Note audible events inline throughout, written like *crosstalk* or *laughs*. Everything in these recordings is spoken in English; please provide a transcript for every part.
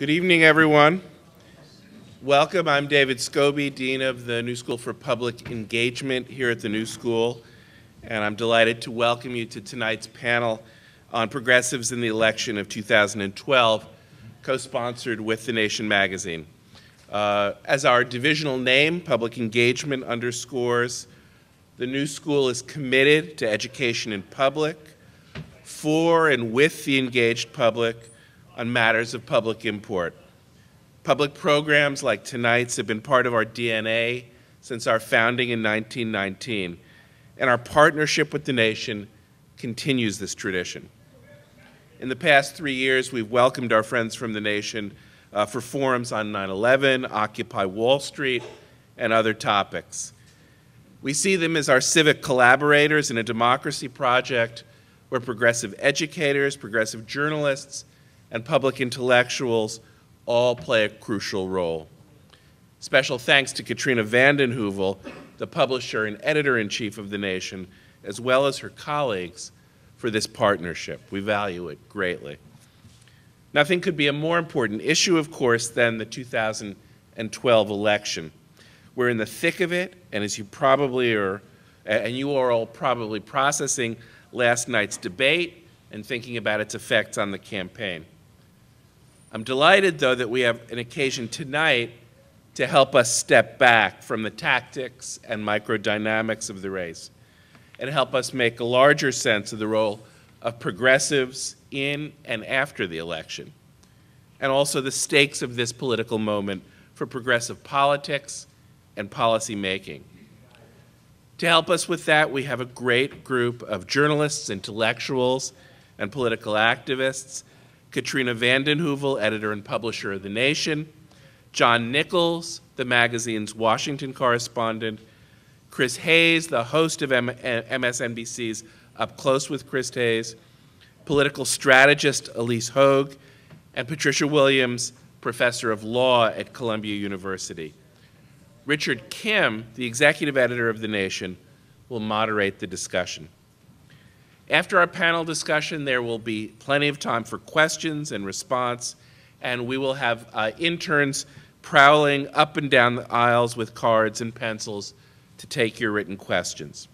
Good evening, everyone. Welcome. I'm David Scobey, Dean of the New School for Public Engagement here at the New School, and I'm delighted to welcome you to tonight's panel on progressives in the election of 2012, co-sponsored with The Nation magazine. Uh, as our divisional name, Public Engagement, underscores, the New School is committed to education in public, for and with the engaged public on matters of public import. Public programs like tonight's have been part of our DNA since our founding in 1919, and our partnership with the nation continues this tradition. In the past three years, we've welcomed our friends from the nation uh, for forums on 9 11, Occupy Wall Street, and other topics. We see them as our civic collaborators in a democracy project where progressive educators, progressive journalists, and public intellectuals all play a crucial role. Special thanks to Katrina vanden Heuvel, the publisher and editor-in-chief of The Nation, as well as her colleagues for this partnership. We value it greatly. Nothing could be a more important issue, of course, than the 2012 election. We're in the thick of it, and as you probably are, and you are all probably processing last night's debate and thinking about its effects on the campaign. I'm delighted, though, that we have an occasion tonight to help us step back from the tactics and microdynamics of the race and help us make a larger sense of the role of progressives in and after the election, and also the stakes of this political moment for progressive politics and policy making. To help us with that, we have a great group of journalists, intellectuals, and political activists. Katrina vanden Heuvel, editor and publisher of The Nation, John Nichols, the magazine's Washington correspondent, Chris Hayes, the host of M uh, MSNBC's Up Close with Chris Hayes, political strategist Ilyse Hogue, and Patricia Williams, professor of law at Columbia University. Richard Kim, the executive editor of The Nation, will moderate the discussion. After our panel discussion, there will be plenty of time for questions and response, and we will have uh, interns prowling up and down the aisles with cards and pencils to take your written questions.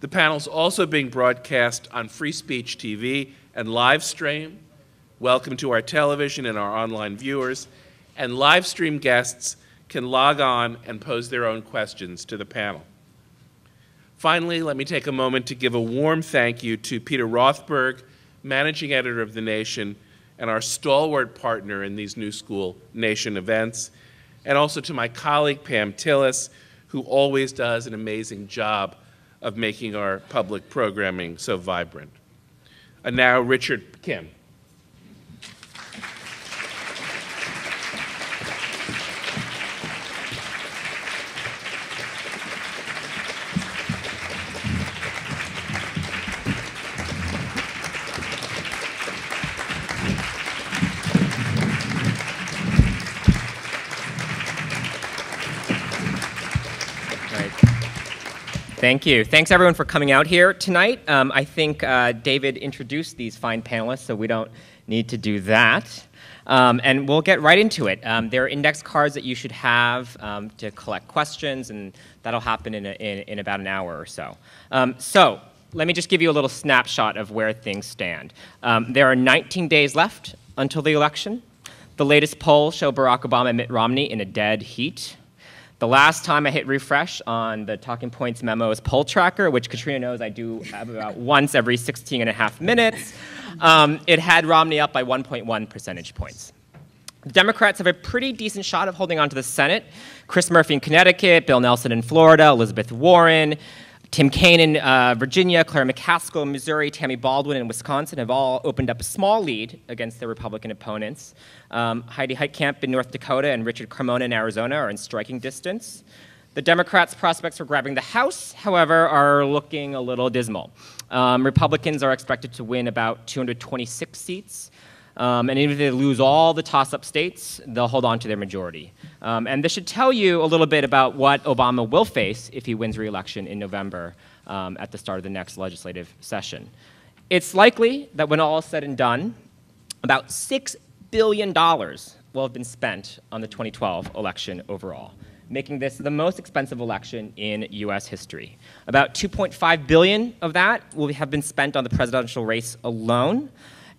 The panel is also being broadcast on Free Speech TV and live stream. Welcome to our television and our online viewers. And live stream guests can log on and pose their own questions to the panel. Finally, let me take a moment to give a warm thank you to Peter Rothberg, managing editor of The Nation, and our stalwart partner in these New School Nation events, and also to my colleague Pam Tillis, who always does an amazing job of making our public programming so vibrant. And now, Richard Kim. Thank you. Thanks everyone for coming out here tonight. Um, I think uh, David introduced these fine panelists, so we don't need to do that. Um, and we'll get right into it. Um, there are index cards that you should have um, to collect questions, and that'll happen in, a, in, in about an hour or so. Um, so let me just give you a little snapshot of where things stand. Um, there are 19 days left until the election. The latest polls show Barack Obama and Mitt Romney in a dead heat. The last time I hit refresh on the Talking Points Memos poll tracker, which Katrina knows I do about *laughs* once every 16 and a half minutes, um, it had Romney up by 1.1 percentage points. The Democrats have a pretty decent shot of holding on to the Senate. Chris Murphy in Connecticut, Bill Nelson in Florida, Elizabeth Warren, Tim Kaine in uh, Virginia, Claire McCaskill in Missouri, Tammy Baldwin in Wisconsin have all opened up a small lead against their Republican opponents. Um, Heidi Heitkamp in North Dakota and Richard Carmona in Arizona are in striking distance. The Democrats' prospects for grabbing the House, however, are looking a little dismal. Um, Republicans are expected to win about 226 seats. Um, and even if they lose all the toss-up states, they'll hold on to their majority. Um, and this should tell you a little bit about what Obama will face if he wins re-election in November um, at the start of the next legislative session. It's likely that when all is said and done, about $6 billion will have been spent on the 2012 election overall, making this the most expensive election in US history. About 2.5 billion of that will have been spent on the presidential race alone.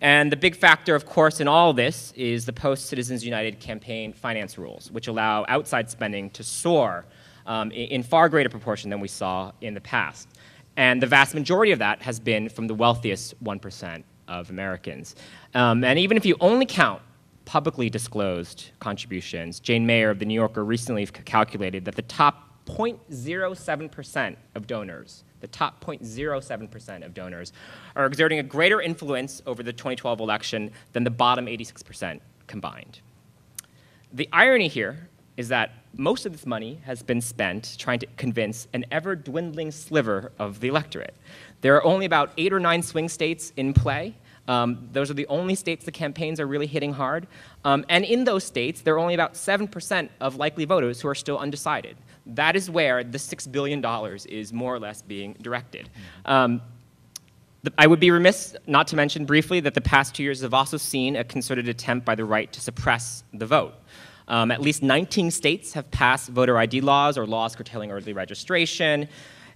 And the big factor, of course, in all this is the post Citizens United campaign finance rules, which allow outside spending to soar um, in far greater proportion than we saw in the past. And the vast majority of that has been from the wealthiest 1% of Americans. Um, and even if you only count publicly disclosed contributions, Jane Mayer of The New Yorker recently calculated that the top 0.07% of donors, the top 0.07% of donors, are exerting a greater influence over the 2012 election than the bottom 86% combined. The irony here is that most of this money has been spent trying to convince an ever dwindling sliver of the electorate. There are only about eight or nine swing states in play. Um, those are the only states the campaigns are really hitting hard. Um, and in those states, there are only about 7% of likely voters who are still undecided. That is where the $6 billion is more or less being directed. Um, I would be remiss not to mention briefly that the past two years have also seen a concerted attempt by the right to suppress the vote. Um, at least 19 states have passed voter ID laws or laws curtailing early registration.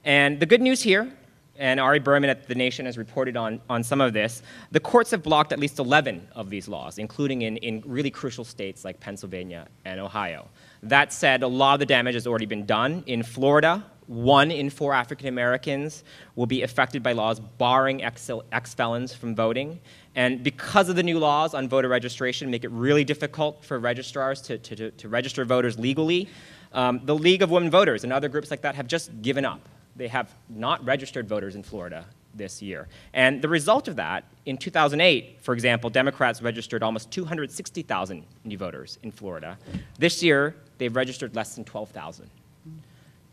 And the good news here, and Ari Berman at The Nation has reported on, on some of this, the courts have blocked at least 11 of these laws, including in, in really crucial states like Pennsylvania and Ohio. That said, a lot of the damage has already been done. In Florida, one in four African Americans will be affected by laws barring ex felons from voting. And because of the new laws on voter registration, make it really difficult for registrars to, to, to register voters legally, um, the League of Women Voters and other groups like that have just given up. They have not registered voters in Florida this year. And the result of that, in 2008, for example, Democrats registered almost 260,000 new voters in Florida. This year, they've registered less than 12,000.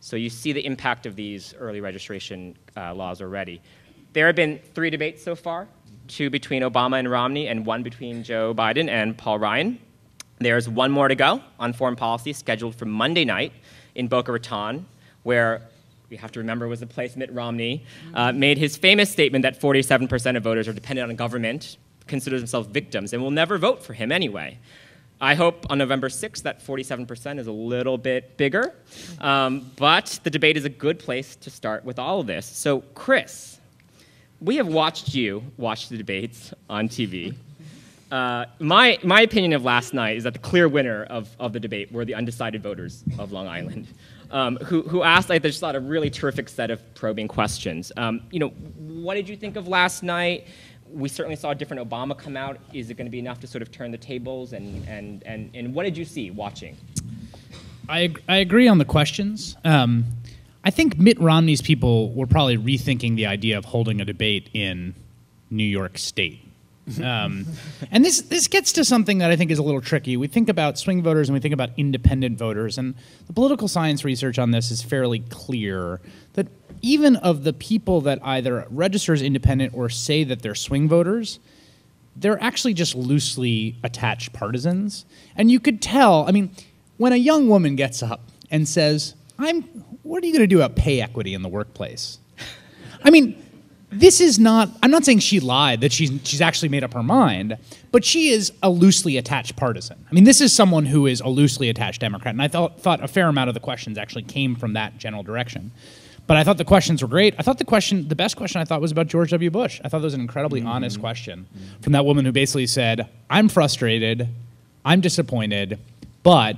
So you see the impact of these early registration uh, laws already. There have been three debates so far two between Obama and Romney, and one between Joe Biden and Paul Ryan. There's one more to go on foreign policy scheduled for Monday night in Boca Raton, where we have to remember was the place Mitt Romney uh, made his famous statement that 47% of voters are dependent on government, consider themselves victims, and will never vote for him anyway. I hope on November 6th that 47% is a little bit bigger, um, but the debate is a good place to start with all of this. So, Chris, we have watched you watch the debates on TV. Uh, my, my opinion of last night is that the clear winner of, of the debate were the undecided voters of Long Island, um, who, who asked, I just thought, a really terrific set of probing questions. Um, you know, what did you think of last night? We certainly saw a different Obama come out. Is it going to be enough to sort of turn the tables? And, and, and, and what did you see watching? I, I agree on the questions. Um, I think Mitt Romney's people were probably rethinking the idea of holding a debate in New York State. Um, and this this gets to something that I think is a little tricky. We think about swing voters and we think about independent voters, and the political science research on this is fairly clear that even of the people that either register as independent or say that they're swing voters, they're actually just loosely attached partisans. And you could tell. I mean, when a young woman gets up and says, "I'm what are you going to do about pay equity in the workplace? I mean, this is not i'm not saying she lied that she's she's actually made up her mind but she is a loosely attached partisan. I mean this is someone who is a loosely attached democrat and i thought, thought a fair amount of the questions actually came from that general direction. But i thought the questions were great. I thought the question the best question i thought was about george w. Bush. I thought that was an incredibly mm-hmm. honest question mm-hmm. from that woman who basically said i'm frustrated. I'm disappointed. But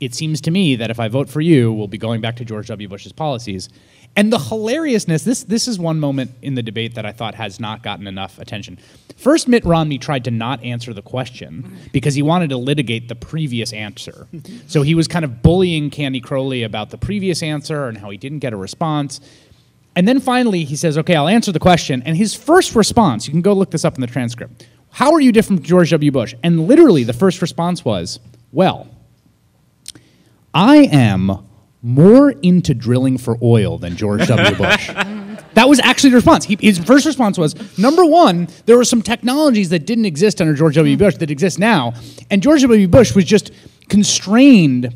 it seems to me that if I vote for you, we'll be going back to George W. Bush's policies. And the hilariousness, this, this is one moment in the debate that I thought has not gotten enough attention. First, Mitt Romney tried to not answer the question because he wanted to litigate the previous answer. *laughs* so he was kind of bullying Candy Crowley about the previous answer and how he didn't get a response. And then finally, he says, Okay, I'll answer the question. And his first response, you can go look this up in the transcript, how are you different from George W. Bush? And literally, the first response was, Well, I am more into drilling for oil than George W. *laughs* Bush. that was actually the response. He, his first response was number one, there were some technologies that didn't exist under George W. Hmm. Bush that exist now. And George W. Bush was just constrained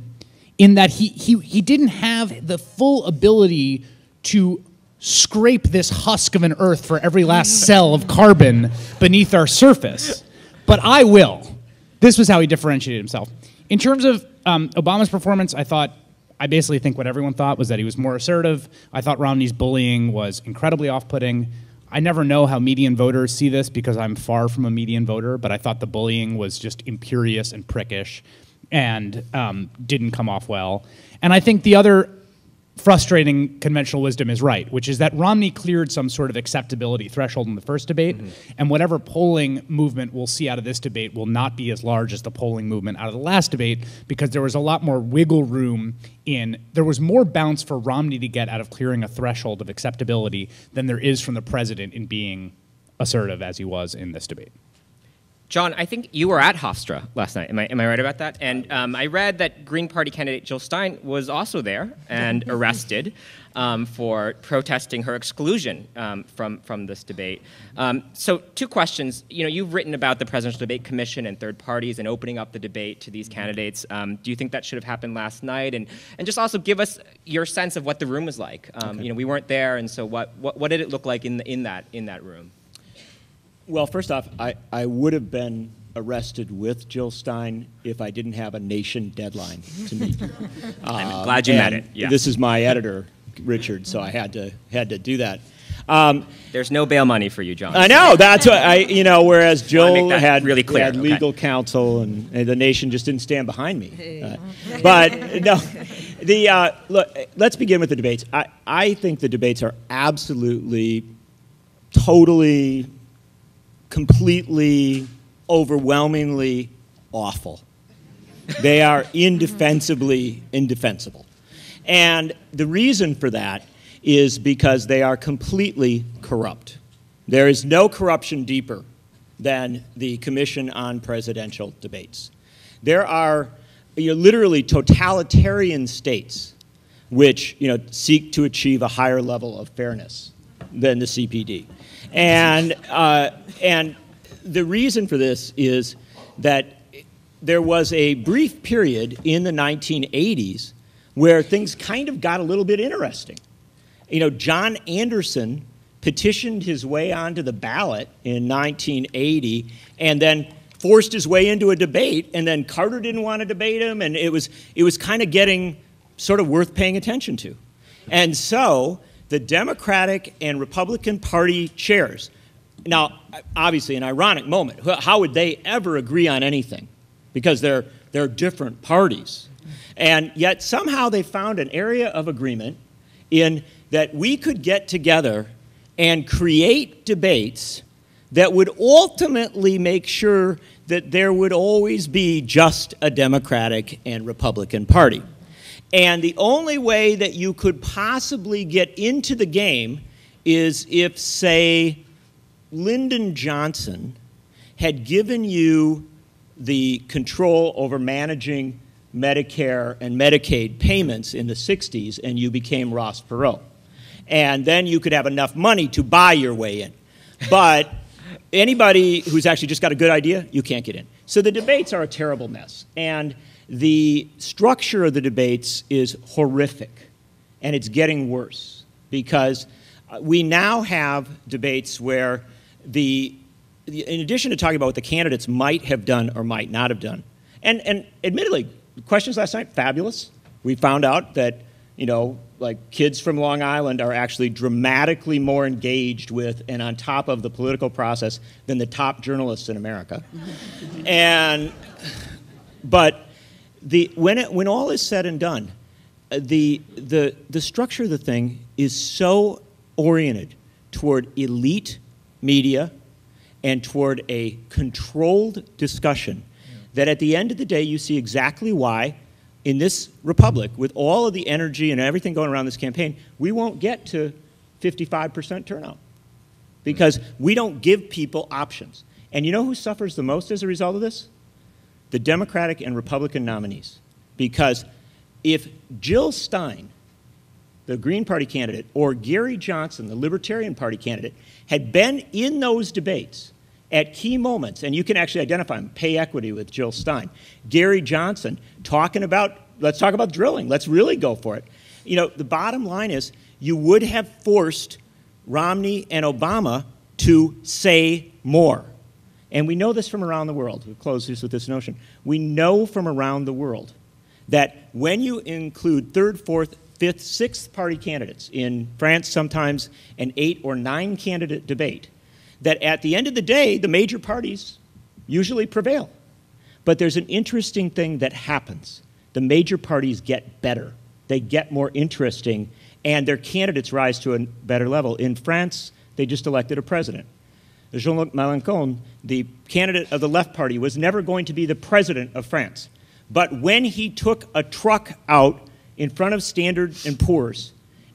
in that he, he, he didn't have the full ability to scrape this husk of an earth for every last *laughs* cell of carbon beneath our surface. But I will. this was how he differentiated himself. In terms of um, Obama's performance, I thought, I basically think what everyone thought was that he was more assertive. I thought Romney's bullying was incredibly off putting. I never know how median voters see this because I'm far from a median voter, but I thought the bullying was just imperious and prickish and um, didn't come off well. And I think the other frustrating conventional wisdom is right, which is that Romney cleared some sort of acceptability threshold in the first debate, mm-hmm. and whatever polling movement we'll see out of this debate will not be as large as the polling movement out of the last debate because there was a lot more wiggle room in there was more bounce for Romney to get out of clearing a threshold of acceptability than there is from the president in being assertive as he was in this debate. John, I think you were at Hofstra last night. Am I, am I right about that? And um, I read that Green Party candidate Jill Stein was also there and *laughs* arrested um, for protesting her exclusion um, from, from this debate. Um, so, two questions. You know, you've written about the Presidential Debate Commission and third parties and opening up the debate to these candidates. Um, do you think that should have happened last night? And, and just also give us your sense of what the room was like. Um, okay. You know, we weren't there, and so what, what, what did it look like in, the, in, that, in that room? Well, first off, I, I would have been arrested with Jill Stein if I didn't have a nation deadline to meet. *laughs* I'm um, glad you met it. Yeah. This is my editor, Richard, so I had to had to do that. Um, There's no bail money for you, John. I know that's what I you know. Whereas Jill had really clear. had legal okay. counsel, and, and, the nation just didn't stand behind me. Uh, but no, the uh, look. Let's begin with the debates. I I think the debates are absolutely, totally completely, overwhelmingly awful. They are indefensibly indefensible. And the reason for that is because they are completely corrupt. There is no corruption deeper than the Commission on Presidential Debates. There are you know, literally totalitarian states which you know, seek to achieve a higher level of fairness than the CPD. And, uh, and the reason for this is that there was a brief period in the 1980s where things kind of got a little bit interesting. You know, John Anderson petitioned his way onto the ballot in 1980 and then forced his way into a debate and then Carter didn't want to debate him and it was it was kind of getting sort of worth paying attention to. And so the Democratic and Republican Party chairs. Now, obviously, an ironic moment. How would they ever agree on anything? Because they're, they're different parties. And yet, somehow, they found an area of agreement in that we could get together and create debates that would ultimately make sure that there would always be just a Democratic and Republican Party. And the only way that you could possibly get into the game is if, say, Lyndon Johnson had given you the control over managing Medicare and Medicaid payments in the 60s and you became Ross Perot. And then you could have enough money to buy your way in. But anybody who's actually just got a good idea, you can't get in. So the debates are a terrible mess. And the structure of the debates is horrific, and it's getting worse because uh, we now have debates where the, in addition to talking about what the candidates might have done or might not have done, and, and admittedly, questions last night, fabulous. We found out that, you know, like kids from Long Island are actually dramatically more engaged with and on top of the political process than the top journalists in America. *laughs* and, but the, when, it, when all is said and done, uh, the, the, the structure of the thing is so oriented toward elite media and toward a controlled discussion that at the end of the day, you see exactly why in this republic, with all of the energy and everything going around this campaign, we won't get to 55% turnout because we don't give people options. And you know who suffers the most as a result of this? The Democratic and Republican nominees. Because if Jill Stein, the Green Party candidate, or Gary Johnson, the Libertarian Party candidate, had been in those debates at key moments, and you can actually identify them, pay equity with Jill Stein, Gary Johnson talking about, let's talk about drilling, let's really go for it. You know, the bottom line is you would have forced Romney and Obama to say more. And we know this from around the world. We'll close this with this notion. We know from around the world that when you include third, fourth, fifth, sixth party candidates, in France, sometimes an eight or nine candidate debate, that at the end of the day, the major parties usually prevail. But there's an interesting thing that happens. The major parties get better, they get more interesting, and their candidates rise to a better level. In France, they just elected a president. Jean-Luc Mélenchon, the candidate of the left party, was never going to be the president of France. But when he took a truck out in front of Standard and Poor's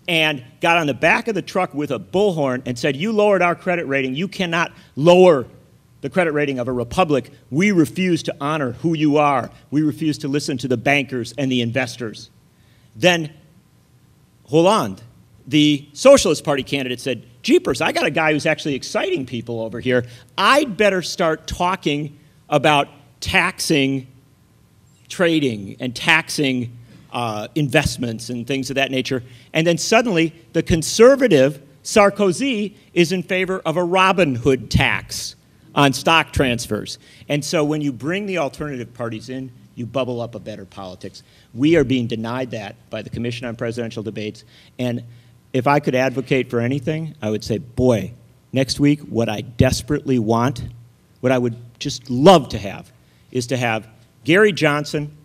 and got on the back of the truck with a bullhorn and said, "You lowered our credit rating. You cannot lower the credit rating of a republic. We refuse to honor who you are. We refuse to listen to the bankers and the investors." Then Hollande, the Socialist Party candidate, said, Jeepers, I got a guy who's actually exciting people over here. I'd better start talking about taxing trading and taxing uh, investments and things of that nature. And then suddenly, the conservative Sarkozy is in favor of a Robin Hood tax on stock transfers. And so when you bring the alternative parties in, you bubble up a better politics. We are being denied that by the Commission on Presidential Debates. And if I could advocate for anything, I would say, boy, next week, what I desperately want, what I would just love to have, is to have Gary Johnson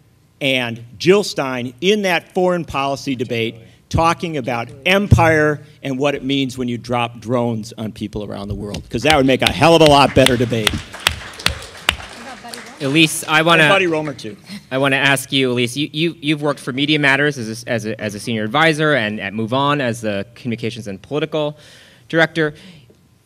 and Jill Stein in that foreign policy debate talking about empire and what it means when you drop drones on people around the world, because that would make a hell of a lot better debate. Ilyse, I want Buddy to Roemer, too. I want to ask you, Ilyse. You, you you've worked for Media Matters as a, as a, as a senior advisor and at Move On as the communications and political director.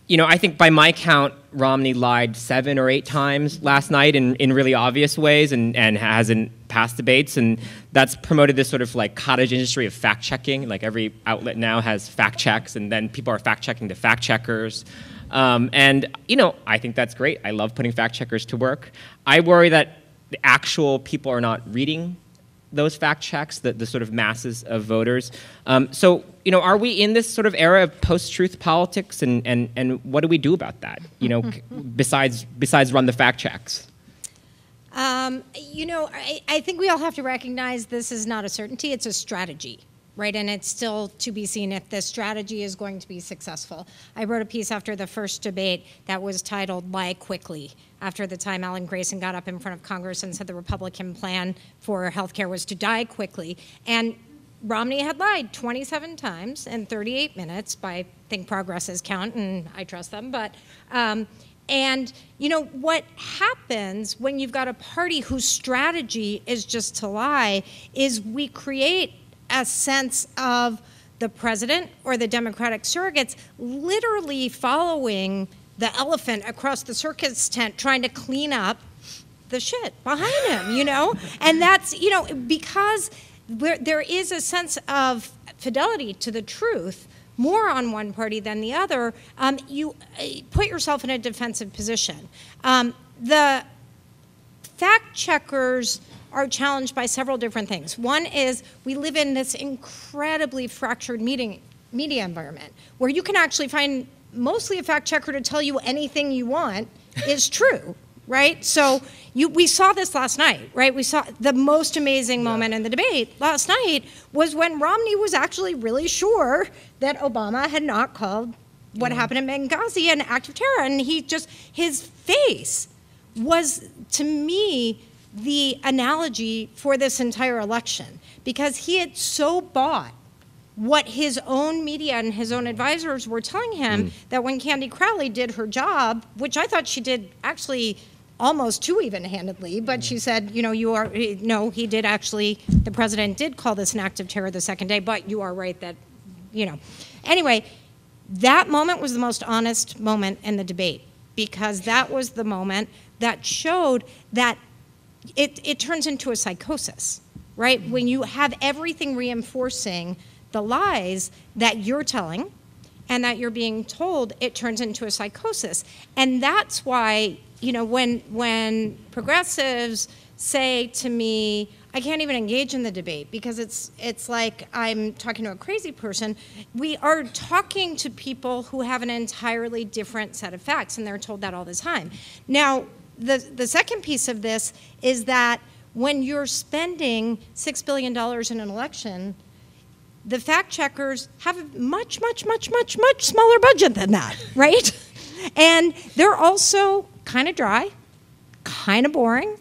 You know, I think by my count, Romney lied seven or eight times last night in, in really obvious ways and, and has in past debates. And that's promoted this sort of like cottage industry of fact checking. Like every outlet now has fact checks, and then people are fact checking the fact checkers. Um, and, you know, I think that's great. I love putting fact checkers to work. I worry that the actual people are not reading those fact checks, the, the sort of masses of voters. Um, so, you know, are we in this sort of era of post-truth politics, and, and, and what do we do about that? You know, *laughs* besides besides run the fact checks. Um, you know, I, I think we all have to recognize this is not a certainty, it's a strategy, right? And it's still to be seen if this strategy is going to be successful. I wrote a piece after the first debate that was titled Lie Quickly, after the time Alan Grayson got up in front of Congress and said the Republican plan for health care was to die quickly. And Romney had lied 27 times in 38 minutes by ThinkProgress's count, and I trust them. But um, and you know what happens when you've got a party whose strategy is just to lie is we create a sense of the president or the Democratic surrogates literally following the elephant across the circus tent, trying to clean up the shit behind him, you know? And that's, you know, because there, is a sense of fidelity to the truth more on one party than the other, um, you uh, put yourself in a defensive position. Um, the fact checkers are challenged by several different things. One is we live in this incredibly fractured meeting, media environment where you can actually find mostly a fact checker to tell you anything you want is true, right? So you, we saw this last night, right? We saw the most amazing moment in the debate last night was when Romney was actually really sure that Obama had not called what mm-hmm. happened in Benghazi an act of terror, and he just his face was to me the analogy for this entire election. Because he had so bought what his own media and his own advisors were telling him mm. that when Candy Crowley did her job, which I thought she did actually almost too even-handedly, but she mm. said, you know, you are eh, no, he did actually. The president did call this an act of terror the second day, but you are right that, you know, anyway, that moment was the most honest moment in the debate because that was the moment that showed that it, it turns into a psychosis, right? When you have everything reinforcing the lies that you're telling and that you're being told, it turns into a psychosis. And that's why, you know, when, when progressives say to me, I can't even engage in the debate because it's it's like I'm talking to a crazy person. We are talking to people who have an entirely different set of facts, and they're told that all the time. Now, the the second piece of this is that when you're spending six billion dollars in an election, the fact checkers have a much, much, much, much, much smaller budget than that, *laughs* right? and they're also kind of dry, kind of boring,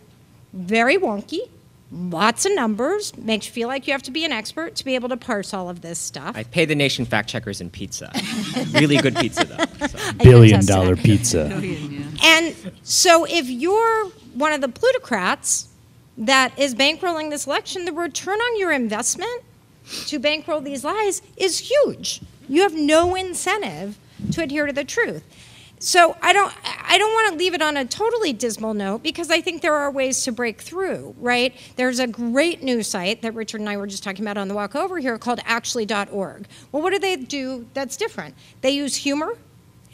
very wonky, lots of numbers, makes you feel like you have to be an expert to be able to parse all of this stuff. I pay the nation fact checkers in pizza. really good pizza, though. So. *laughs* Billion dollar to dollar that. pizza. *laughs* And so if you're one of the plutocrats that is bankrolling this election, the return on your investment to bankroll these lies is huge. You have no incentive to adhere to the truth. So I don't I don't want to leave it on a totally dismal note because I think there are ways to break through, right? There's a great new site that Richard and I were just talking about on the walk over here called actually.org. Well, what do they do that's different? They use humor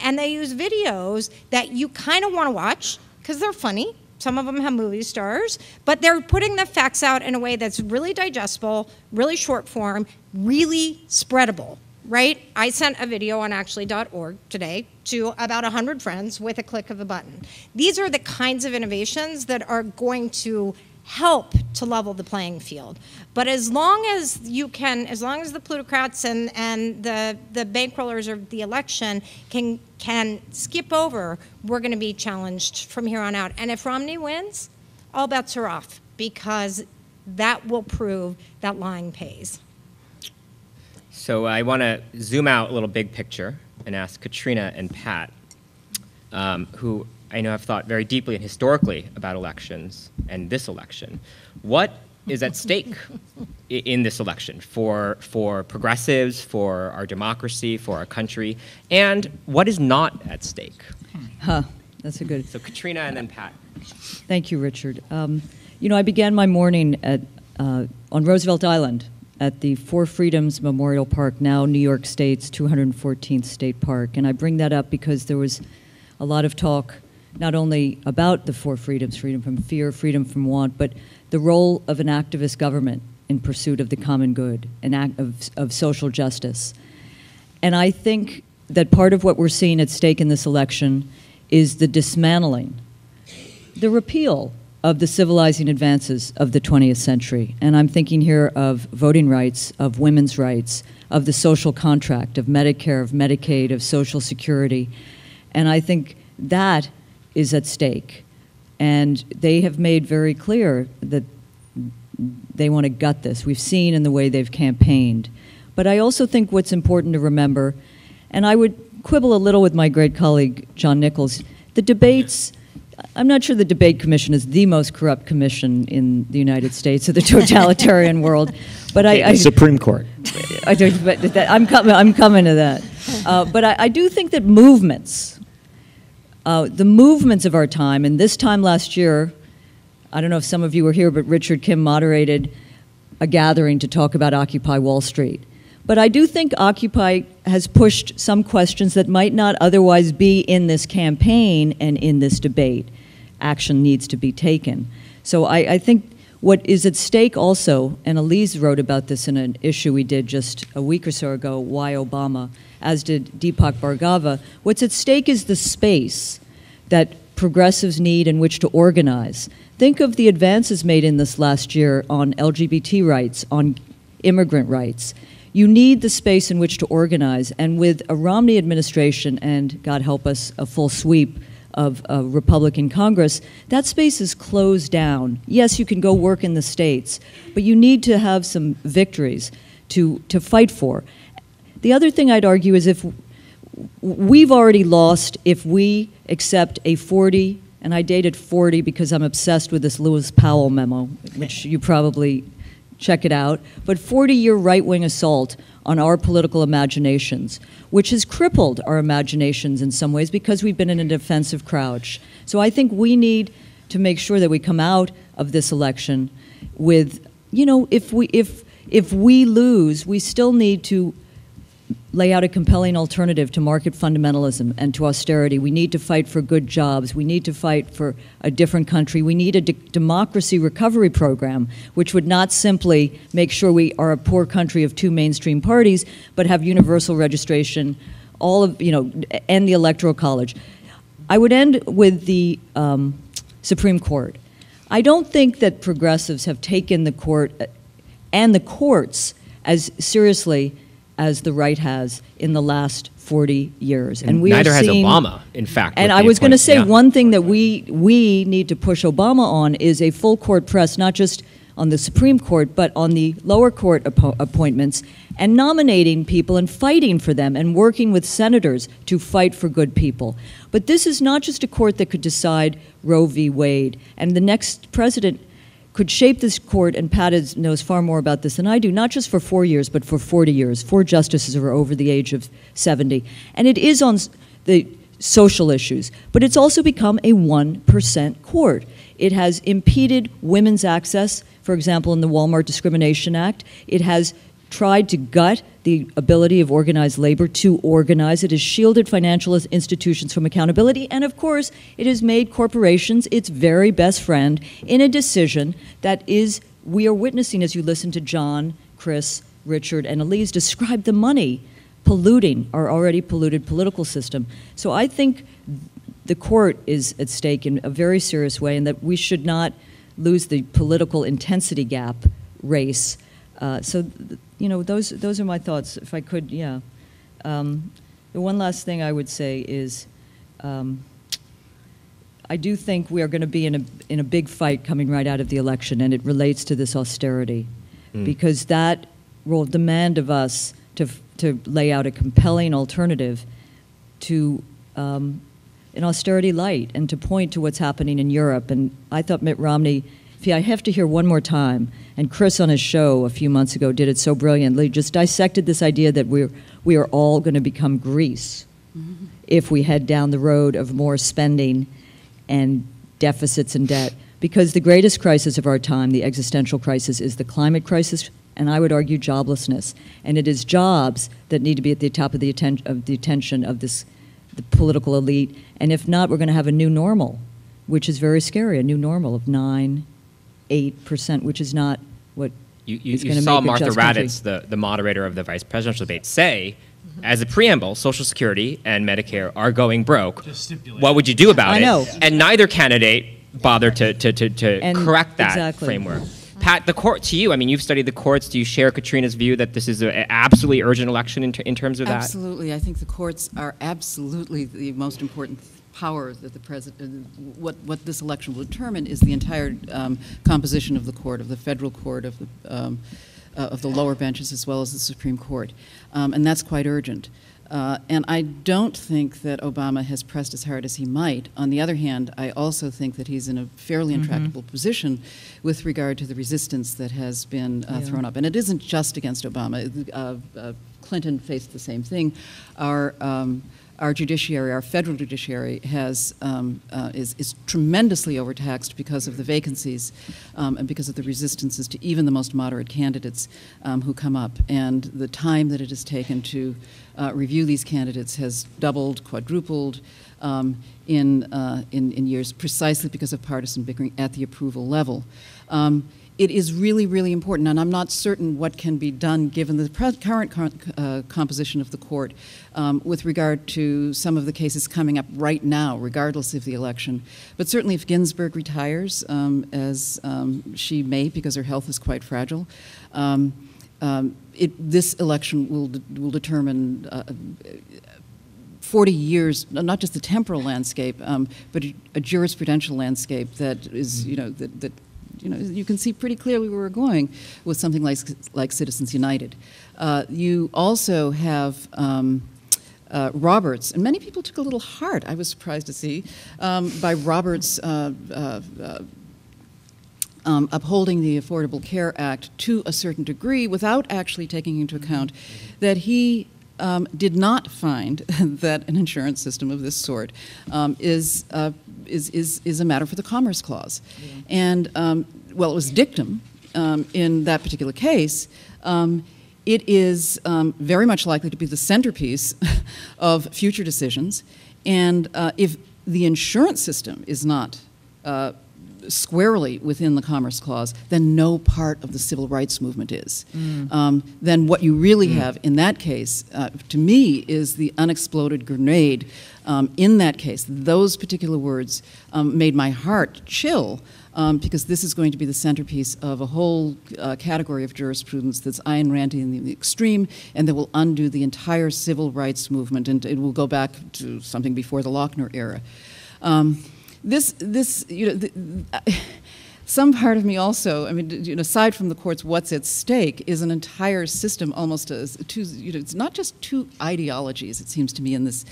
and they use videos that you kind of want to watch because they're funny. Some of them have movie stars, but they're putting the facts out in a way that's really digestible, really short form, really spreadable, right? I sent a video on actually.org today to about 100 friends with a click of a button. These are the kinds of innovations that are going to help to level the playing field. But as long as you can, as long as the plutocrats and, and the, the bankrollers of the election can, can skip over, we're going to be challenged from here on out. And if Romney wins, all bets are off because that will prove that lying pays. So I want to zoom out a little big picture and ask Katrina and Pat, um, who I know have thought very deeply and historically about elections and this election. What is at stake *laughs* in this election for, for progressives, for our democracy, for our country, and what is not at stake? Huh, that's a good. So Katrina and then Pat. Thank you, Richard. Um, you know, I began my morning at uh, on Roosevelt Island at the Four Freedoms Memorial Park, now New York State's 214th State Park, and I bring that up because there was a lot of talk not only about the Four Freedoms, freedom from fear, freedom from want, but the role of an activist government in pursuit of the common good, an act of, of social justice. And I think that part of what we're seeing at stake in this election is the dismantling, the repeal of the civilizing advances of the 20th century. And I'm thinking here of voting rights, of women's rights, of the social contract, of Medicare, of Medicaid, of Social Security. And I think that is at stake. And they have made very clear that they want to gut this. We've seen in the way they've campaigned. But I also think what's important to remember, and I would quibble a little with my great colleague John Nichols, the debates. I'm not sure the debate commission is the most corrupt commission in the United States or the totalitarian world, but I, I the Supreme Court. I do, but that, I'm coming. I'm coming to that. Uh, but I, I do think that movements, uh, the movements of our time, and this time last year, I don't know if some of you were here, but Richard Kim moderated a gathering to talk about Occupy Wall Street. But I do think Occupy has pushed some questions that might not otherwise be in this campaign and in this debate. Action needs to be taken. So I, I think what is at stake also, and Ilyse wrote about this in an issue we did just a week or so ago, Why Obama, as did Deepak Bhargava, what's at stake is the space that progressives need in which to organize. Think of the advances made in this last year on LGBT rights, on immigrant rights. You need the space in which to organize. And with a Romney administration and, God help us, a full sweep of a Republican Congress, that space is closed down. Yes, you can go work in the states, but you need to have some victories to, to fight for. The other thing I'd argue is if we've already lost if we accept a 40, and I dated 40 because I'm obsessed with this Lewis Powell memo, which you probably check it out, but 40 year right wing assault on our political imaginations, which has crippled our imaginations in some ways because we've been in a defensive crouch. So I think we need to make sure that we come out of this election with, you know, if we, if, if we lose, we still need to lay out a compelling alternative to market fundamentalism and to austerity. We need to fight for good jobs. We need to fight for a different country. We need a de- democracy recovery program, which would not simply make sure we are a poor country of two mainstream parties, but have universal registration, all of, you know, end the electoral college. I would end with the um, Supreme Court. I don't think that progressives have taken the court uh, and the courts as seriously as the right has in the last 40 years. And, we neither has seeing, Obama, in fact. And I was going to say yeah. one thing that we we need to push Obama on is a full court press, not just on the Supreme Court, but on the lower court appo- appointments, and nominating people and fighting for them, and working with senators to fight for good people. But this is not just a court that could decide Roe v. Wade, and the next president could shape this court, and Pat is, knows far more about this than I do, not just for four years, but for 40 years. Four justices are over the age of 70. And it is on the social issues, but it's also become a 1% court. It has impeded women's access, for example, in the Walmart Discrimination Act. It has tried to gut the ability of organized labor to organize. It has shielded financial institutions from accountability. And of course, it has made corporations its very best friend in a decision that is, we are witnessing as you listen to John, Chris, Richard, and Ilyse describe the money polluting our already polluted political system. So I think the court is at stake in a very serious way, and that we should not lose the political intensity gap race. Uh, so, th- you know, those those are my thoughts. If I could, yeah. Um, the one last thing I would say is, um, I do think we are going to be in a in a big fight coming right out of the election, and it relates to this austerity, because that will demand of us to to lay out a compelling alternative to um, an austerity light and to point to what's happening in Europe. And I thought Mitt Romney, I have to hear one more time, and Chris on his show a few months ago did it so brilliantly, just dissected this idea that we're, we are all going to become Greece mm-hmm. if we head down the road of more spending and deficits and debt. Because the greatest crisis of our time, the existential crisis, is the climate crisis, and I would argue joblessness. And it is jobs that need to be at the top of the, atten- of the attention of this the political elite. And if not, we're going to have a new normal, which is very scary, a new normal of 9, 8%, which is not what You, you, you gonna saw Martha just. Raddatz, the, the moderator of the vice presidential debate, say, mm-hmm. as a preamble, Social Security and Medicare are going broke. What would you do about I it? know. And neither candidate bothered to, to, to, to And- correct that exactly. framework. Pat, the court to you. I mean, you've studied the courts. Do you share Katrina's view that this is an absolutely urgent election in, ter- in terms of that? Absolutely. I think the courts are absolutely the most important power that the president, what, what this election will determine is the entire um, composition of the court, of the federal court, of the, um, uh, of the lower benches, as well as the Supreme Court. Um, and that's quite urgent. Uh, and I don't think that Obama has pressed as hard as he might. On the other hand, I also think that he's in a fairly intractable position with regard to the resistance that has been uh, Yeah. thrown up. And it isn't just against Obama. Uh, uh, Clinton faced the same thing. Our um, our judiciary, our federal judiciary, has um, uh, is, is tremendously overtaxed because of the vacancies um, and because of the resistances to even the most moderate candidates um, who come up. And the time that it has taken to uh, review these candidates has doubled, quadrupled um, in, uh, in, in years, precisely because of partisan bickering at the approval level. It is really, really important, and I'm not certain what can be done given the current uh, composition of the court um, with regard to some of the cases coming up right now, regardless of the election. But certainly, if Ginsburg retires, um, as um, she may because her health is quite fragile, um, um, it, this election will, de- will determine. Uh, 40 years, not just the temporal landscape, um, but a, a jurisprudential landscape that is, you know, that, that you know, you can see pretty clearly where we're going with something like, like Citizens United. Uh, you also have um, uh, Roberts, and many people took a little heart, I was surprised to see, um, by Roberts' uh, uh, uh, um, upholding the Affordable Care Act to a certain degree without actually taking into account that he um, did not find *laughs* that an insurance system of this sort um, is, uh, is, is, is a matter for the Commerce Clause. And, um, well, it was dictum um, in that particular case. Um, it is um, very much likely to be the centerpiece *laughs* of future decisions. And uh, if the insurance system is not uh, squarely within the Commerce Clause, then no part of the civil rights movement is. Um, then what you really have in that case, uh, to me, is the unexploded grenade. Um, in that case, those particular words um, made my heart chill. Um, because this is going to be the centerpiece of a whole uh, category of jurisprudence that's Ayn Randian in the extreme, and that will undo the entire civil rights movement, and it will go back to something before the Lochner era. Um, this, this, you know, the, some part of me also, I mean, you know, aside from the courts, what's at stake is an entire system, almost as two, you know, it's not just two ideologies. It seems to me in this,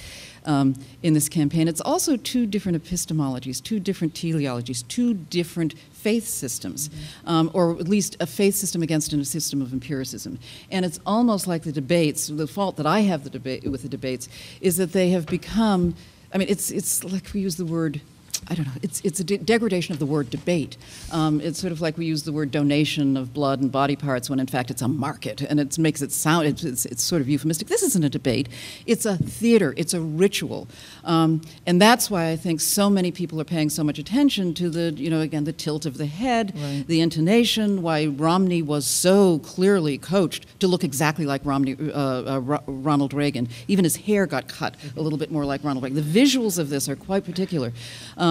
um, in this campaign, it's also two different epistemologies, two different teleologies, two different faith systems, um, or at least a faith system against a system of empiricism. And it's almost like the debates. The fault that I have the debate with the debates is that they have become. I mean, it's it's like we use the word I don't know. It's it's a de- degradation of the word debate. Um, it's sort of like we use the word donation of blood and body parts when in fact it's a market, and it makes it sound it's, it's, it's sort of euphemistic. This isn't a debate. It's a theater. It's a ritual, um, and that's why I think so many people are paying so much attention to the you know again the tilt of the head, the intonation. Why Romney was so clearly coached to look exactly like Romney, uh, uh, Ro- Ronald Reagan. Even his hair got cut a little bit more like Ronald Reagan. The visuals of this are quite particular. Um,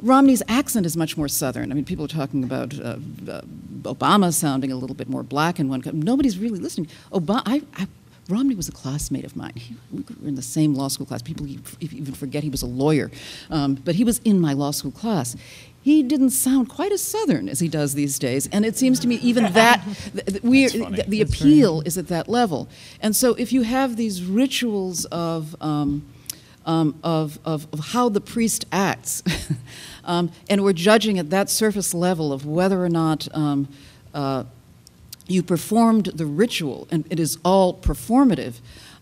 Romney's accent is much more Southern. I mean, people are talking about uh, uh, Obama sounding a little bit more black in one. Nobody's really listening. Obama, I, I, Romney was a classmate of mine. He, we were in the same law school class. People even forget he was a lawyer, um, but he was in my law school class. He didn't sound quite as Southern as he does these days, and it seems to me even *laughs* that th- th- we funny. the, the appeal is at that level. And so, if you have these rituals of um, um, of, of, of how the priest acts. *laughs* um, and we're judging at that surface level of whether or not um, uh, you performed the ritual and it is all performative.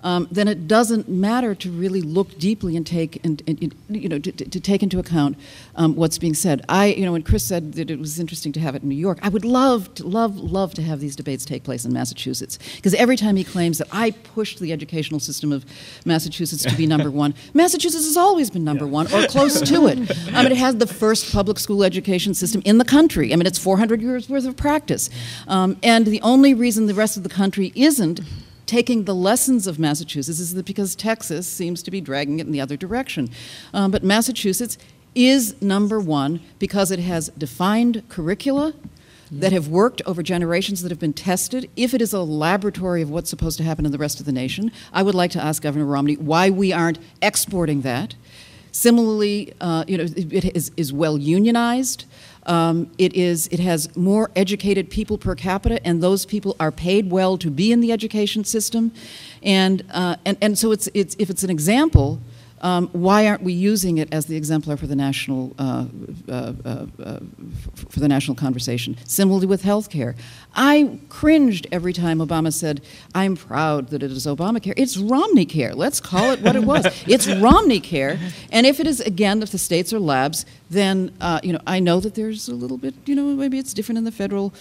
Um, then it doesn't matter to really look deeply and take and, and- you know to, to take into account um, what's being said. I you know when Chris said that it was interesting to have it in New York, I would love to love love to have these debates take place in Massachusetts because every time he claims that I pushed the educational system of Massachusetts to be number *laughs* one, Massachusetts has always been number one or close to it. I mean, it has the first public school education system in the country. I mean, it's 400 years worth of practice, um, and the only reason the rest of the country isn't taking the lessons of Massachusetts is that because Texas seems to be dragging it in the other direction. Um, but Massachusetts is number one because it has defined curricula that have worked over generations that have been tested. If it is a laboratory of what's supposed to happen in the rest of the nation, I would like to ask Governor Romney why we aren't exporting that. Similarly, uh, you know, it is, is well unionized. Um, it is. It has more educated people per capita, and those people are paid well to be in the education system, and uh, and and so it's it's if it's an example. Um, why aren't we using it as the exemplar for the national uh, uh, uh, uh, for the national conversation? Similarly with health care, I cringed every time Obama said, "I'm proud that it is Obamacare." It's Romney Care. Let's call it what it was. it's *laughs* Romney Care, and if it is again, if the states are labs, then uh, you know I know that there's a little bit, you know, maybe it's different in the federal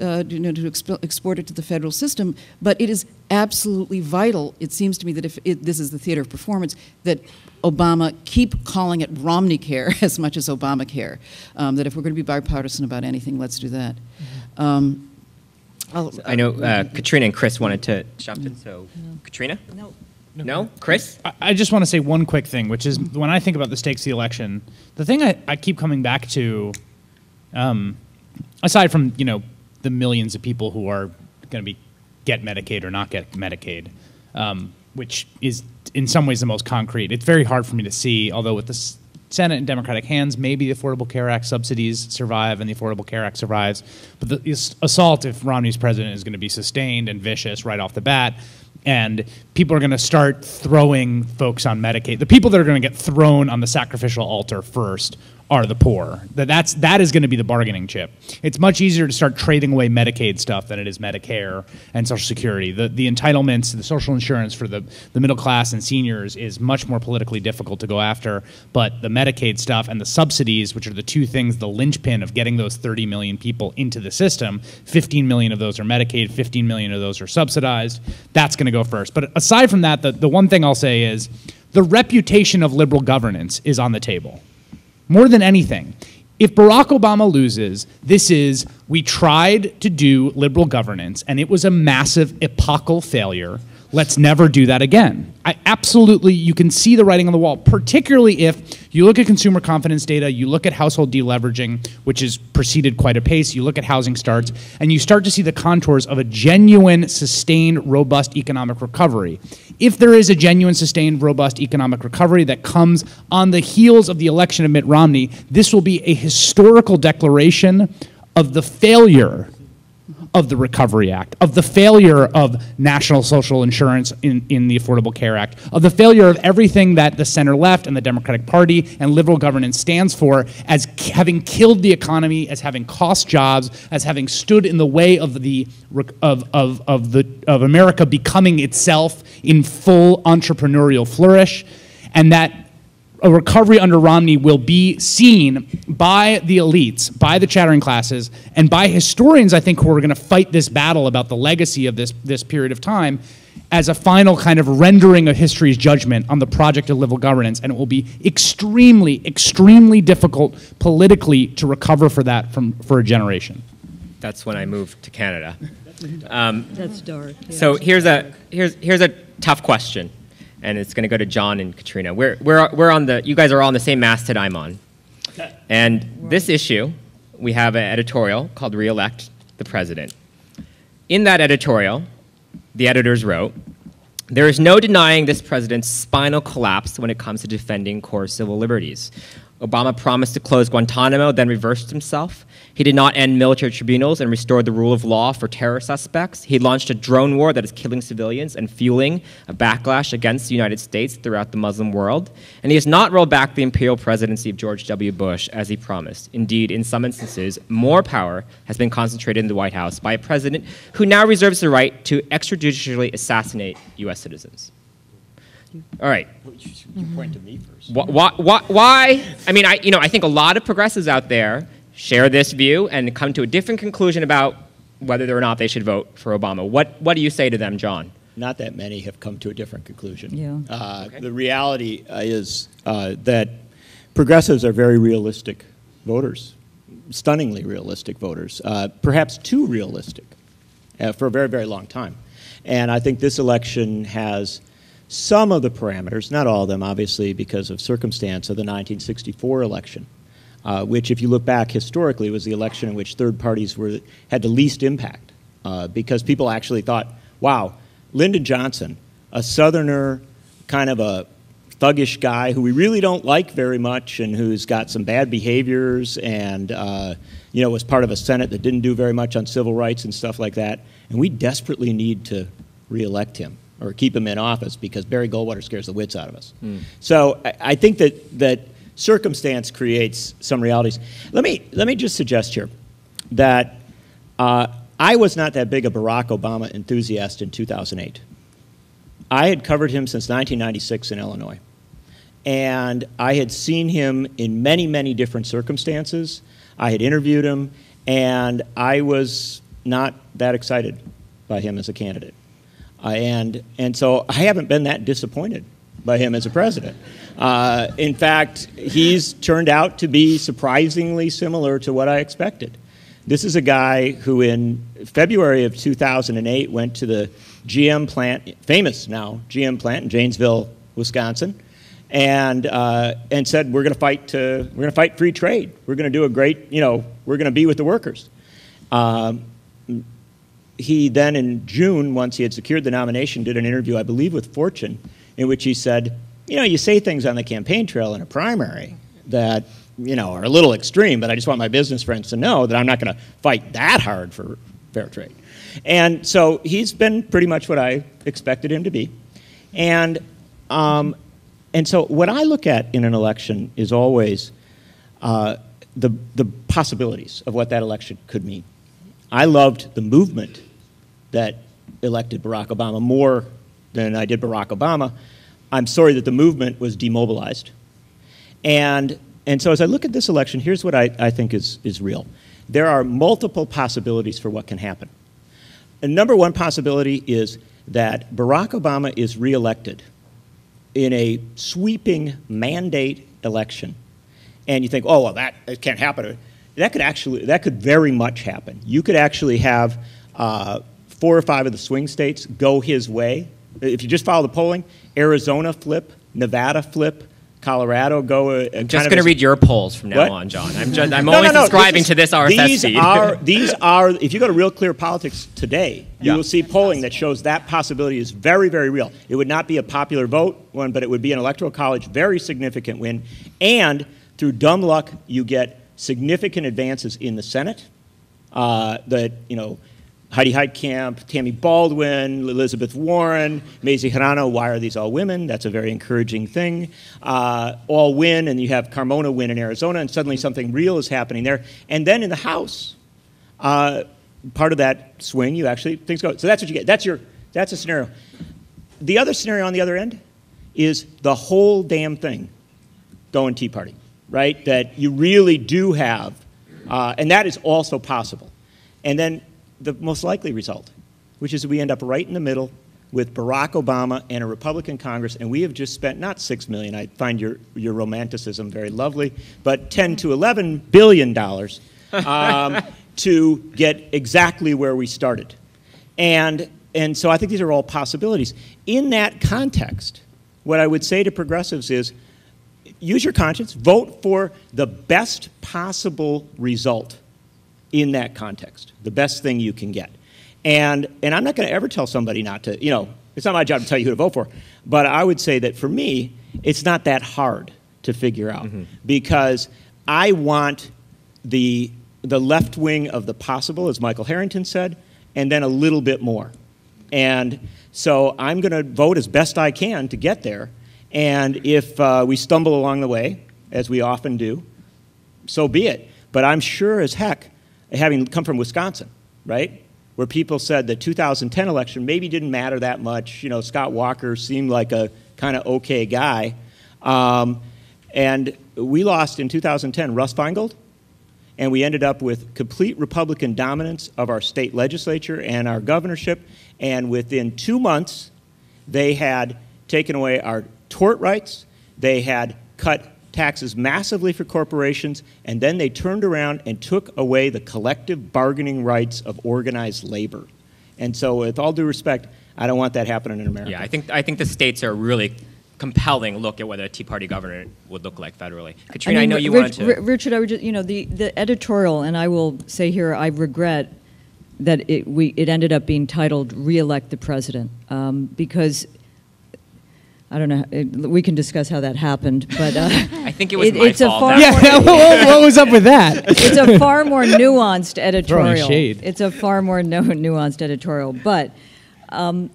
uh, you know, to exp- export it to the federal system. But it is absolutely vital. It seems to me that if it, this is the theater of performance, that Obama keep calling it Romney Care *laughs* as much as Obamacare. Um, that if we're going to be bipartisan about anything, let's do that. Um, I'll- I know uh, Katrina and Chris wanted to jump in, so Katrina? No. No? Chris? I, I just want to say one quick thing, which is when I think about the stakes of the election, the thing I, I keep coming back to, um, aside from you know the millions of people who are going to be get Medicaid or not get Medicaid, um, which is in some ways the most concrete. It's very hard for me to see, although with the Senate and Democratic hands, maybe the Affordable Care Act subsidies survive and the Affordable Care Act survives. But the assault, if Romney's president, is going to be sustained and vicious right off the bat. And people are going to start throwing folks on Medicaid. The people that are going to get thrown on the sacrificial altar first are the poor. That that's that is going to be the bargaining chip. It's much easier to start trading away Medicaid stuff than it is Medicare and Social Security. The the entitlements, the social insurance for the the middle class and seniors is much more politically difficult to go after. But the Medicaid stuff and the subsidies, which are the two things, the linchpin of getting those 30 million people into the system, 15 million of those are Medicaid, 15 million of those are subsidized. That's going to go first. But aside from that, the, the one thing I'll say is the reputation of liberal governance is on the table more than anything. If Barack Obama loses, this is we tried to do liberal governance and it was a massive epochal failure. Let's never do that again. I absolutely, you can see the writing on the wall, particularly if you look at consumer confidence data, you look at household deleveraging, which has proceeded quite a pace, you look at housing starts, and you start to see the contours of a genuine, sustained, robust economic recovery. If there is a genuine, sustained, robust economic recovery that comes on the heels of the election of Mitt Romney, this will be a historical declaration of the failure of the Recovery Act, of the failure of national social insurance in, in the Affordable Care Act, of the failure of everything that the center left and the Democratic Party and liberal governance stands for as having killed the economy, as having cost jobs, as having stood in the way of, the, of, of, of, the, of America becoming itself in full entrepreneurial flourish, and that a recovery under Romney will be seen by the elites, by the chattering classes, and by historians, I think, who are going to fight this battle about the legacy of this, this period of time as a final kind of rendering of history's judgment on the project of liberal governance. And it will be extremely, extremely difficult politically to recover for that from, for a generation. That's when I moved to Canada. Um, *laughs* That's dark. yeah. so here's a, here's, here's a tough question and it's going to go to John and Katrina. We're, we're, we're on the, you guys are all on the same masthead I'm on. And this issue, we have an editorial called Reelect the President. In that editorial, the editors wrote, there is no denying this president's spinal collapse when it comes to defending core civil liberties. Obama promised to close Guantanamo, then reversed himself. He did not end military tribunals and restored the rule of law for terror suspects. He launched a drone war that is killing civilians and fueling a backlash against the United States throughout the Muslim world. And he has not rolled back the imperial presidency of George W. Bush as he promised. Indeed, in some instances, more power has been concentrated in the White House by a president who now reserves the right to extrajudicially assassinate U.S. citizens. All right. You point to me first. Why, why, why? I mean, I, you know, I think a lot of progressives out there share this view and come to a different conclusion about whether or not they should vote for Obama. What, what do you say to them, John? Not that many have come to a different conclusion. Yeah. Uh, The reality uh, is uh, that progressives are very realistic voters, stunningly realistic voters, uh, perhaps too realistic uh, for a very, very long time. And I think this election has some of the parameters, not all of them, obviously, because of circumstance of the 1964 election, uh, which, if you look back historically, was the election in which third parties were, had the least impact, uh, because people actually thought, wow, Lyndon Johnson, a Southerner, kind of a thuggish guy who we really don't like very much and who's got some bad behaviors and uh, you know was part of a Senate that didn't do very much on civil rights and stuff like that. And we desperately need to reelect him or keep him in office because Barry Goldwater scares the wits out of us. So I, I think that that circumstance creates some realities. Let me let me just suggest here that uh, I was not that big a Barack Obama enthusiast in 2008. I had covered him since 1996 in Illinois. And I had seen him in many, many different circumstances. I had interviewed him, and I was not that excited by him as a candidate. Uh, and, and so I haven't been that disappointed by him as a president. Uh, in fact, he's turned out to be surprisingly similar to what I expected. This is a guy who, in February of 2008, went to the GM plant, famous now GM plant in Janesville, Wisconsin, and uh, and said, "We're going to fight. To, we're going to fight free trade. We're going to do a great. You know, we're going to be with the workers." Um, he then, in June, once he had secured the nomination, did an interview, I believe, with Fortune, in which he said, "You know, you say things on the campaign trail in a primary that." You know, are a little extreme, but I just want my business friends to know that I'm not going to fight that hard for fair trade. And so he's been pretty much what I expected him to be. And, um, and so what I look at in an election is always uh, the, the possibilities of what that election could mean. I loved the movement that elected Barack Obama more than I did Barack Obama. I'm sorry that the movement was demobilized. And, and so as I look at this election, here's what I, I think is, is real. There are multiple possibilities for what can happen. And number one possibility is that Barack Obama is reelected in a sweeping mandate election. And you think, oh, well, that can't happen. That could actually, that could very much happen. You could actually have uh, four or five of the swing states go his way. If you just follow the polling, Arizona flip, Nevada flip, Colorado go. Uh, I'm just going to read your polls from now What? on, John. I'm, just, *laughs* I'm No, only no, no, subscribing to this RSS these feed. Are, these *laughs* are, if you go to Real Clear Politics today, you Yeah. will see polling that shows that possibility is very, very real. It would not be a popular vote one, but it would be an electoral college very significant win. And through dumb luck, you get significant advances in the Senate. Uh, that you know, Heidi Heitkamp, Tammy Baldwin, Elizabeth Warren, Mazie Hirono. Why are these all women? That's a very encouraging thing. Uh, all win, and you have Carmona win in Arizona, and suddenly something real is happening there. And then in the House, uh, part of that swing, you actually things go. So that's what you get. That's your that's a scenario. The other scenario on the other end is the whole damn thing going Tea Party, right? That you really do have, uh, and that is also possible. And then the most likely result, which is we end up right in the middle with Barack Obama and a Republican Congress, and we have just spent not six million. I find your your romanticism very lovely, but ten to eleven billion dollars um, *laughs* to get exactly where we started. And, and so I think these are all possibilities. In that context, what I would say to progressives is use your conscience, vote for the best possible result in that context, the best thing you can get. And, and I'm not going to ever tell somebody not to, you know, it's not my job to tell you who to vote for, but I would say that for me, it's not that hard to figure out because I want the, the left wing of the possible, as Michael Harrington said, and then a little bit more. And so I'm going to vote as best I can to get there. And if uh, we stumble along the way, as we often do, so be it. But I'm sure as heck, having come from Wisconsin, right, where people said the 2010 election maybe didn't matter that much. You know, Scott Walker seemed like a kind of okay guy. Um, and we lost in 2010 Russ Feingold, and we ended up with complete Republican dominance of our state legislature and our governorship. And within two months, they had taken away our tort rights, they had cut taxes massively for corporations, and then they turned around and took away the collective bargaining rights of organized labor. And so, with all due respect, I don't want that happening in America. Yeah, I think I think the states are a really compelling look at what a Tea Party governor would look like federally. Katrina, I, know you Rich- wanted to. Ri- Richard, I would just, you know, the, the editorial, and I will say here, I regret that it, we, it ended up being titled "Reelect the President," um, because I don't know. It, we can discuss how that happened, but uh, *laughs* I think it was it- my it's a far that- Yeah, what, *laughs* what was up with that? *laughs* it's a far more nuanced editorial. shade. It's a far more no, nuanced editorial, but um,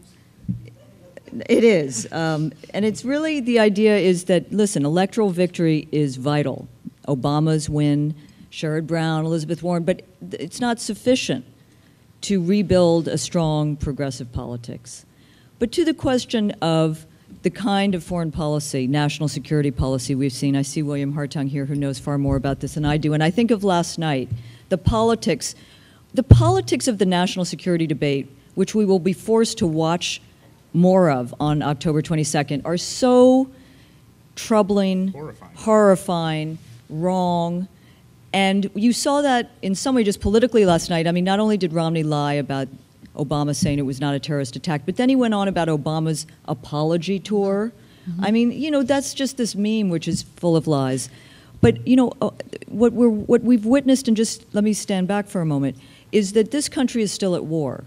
it is, um, and it's really the idea is that listen, electoral victory is vital. Obama's win, Sherrod Brown, Elizabeth Warren, but th- it's not sufficient to rebuild a strong progressive politics. But to the question of the kind of foreign policy, national security policy we've seen, I see William Hartung here who knows far more about this than I do. And I think of last night, the politics, the politics of the national security debate, which we will be forced to watch more of on October 22nd, are so troubling, Horrifying. horrifying, wrong. And you saw that in some way just politically last night. I mean, not only did Romney lie about Obama saying it was not a terrorist attack, but then he went on about Obama's apology tour. I mean, you know, that's just this meme which is full of lies. But you know, uh, what we're what we've witnessed, and just let me stand back for a moment, is that this country is still at war.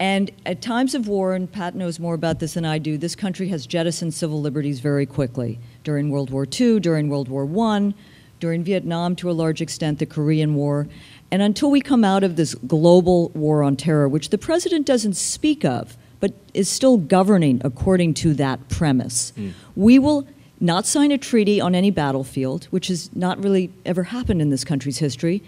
And at times of war, and Pat knows more about this than I do, this country has jettisoned civil liberties very quickly. During World War II, during World War I, during Vietnam to a large extent, the Korean War. And until we come out of this global war on terror, which the president doesn't speak of, but is still governing according to that premise, hmm. we will not sign a treaty on any battlefield, which has not really ever happened in this country's history,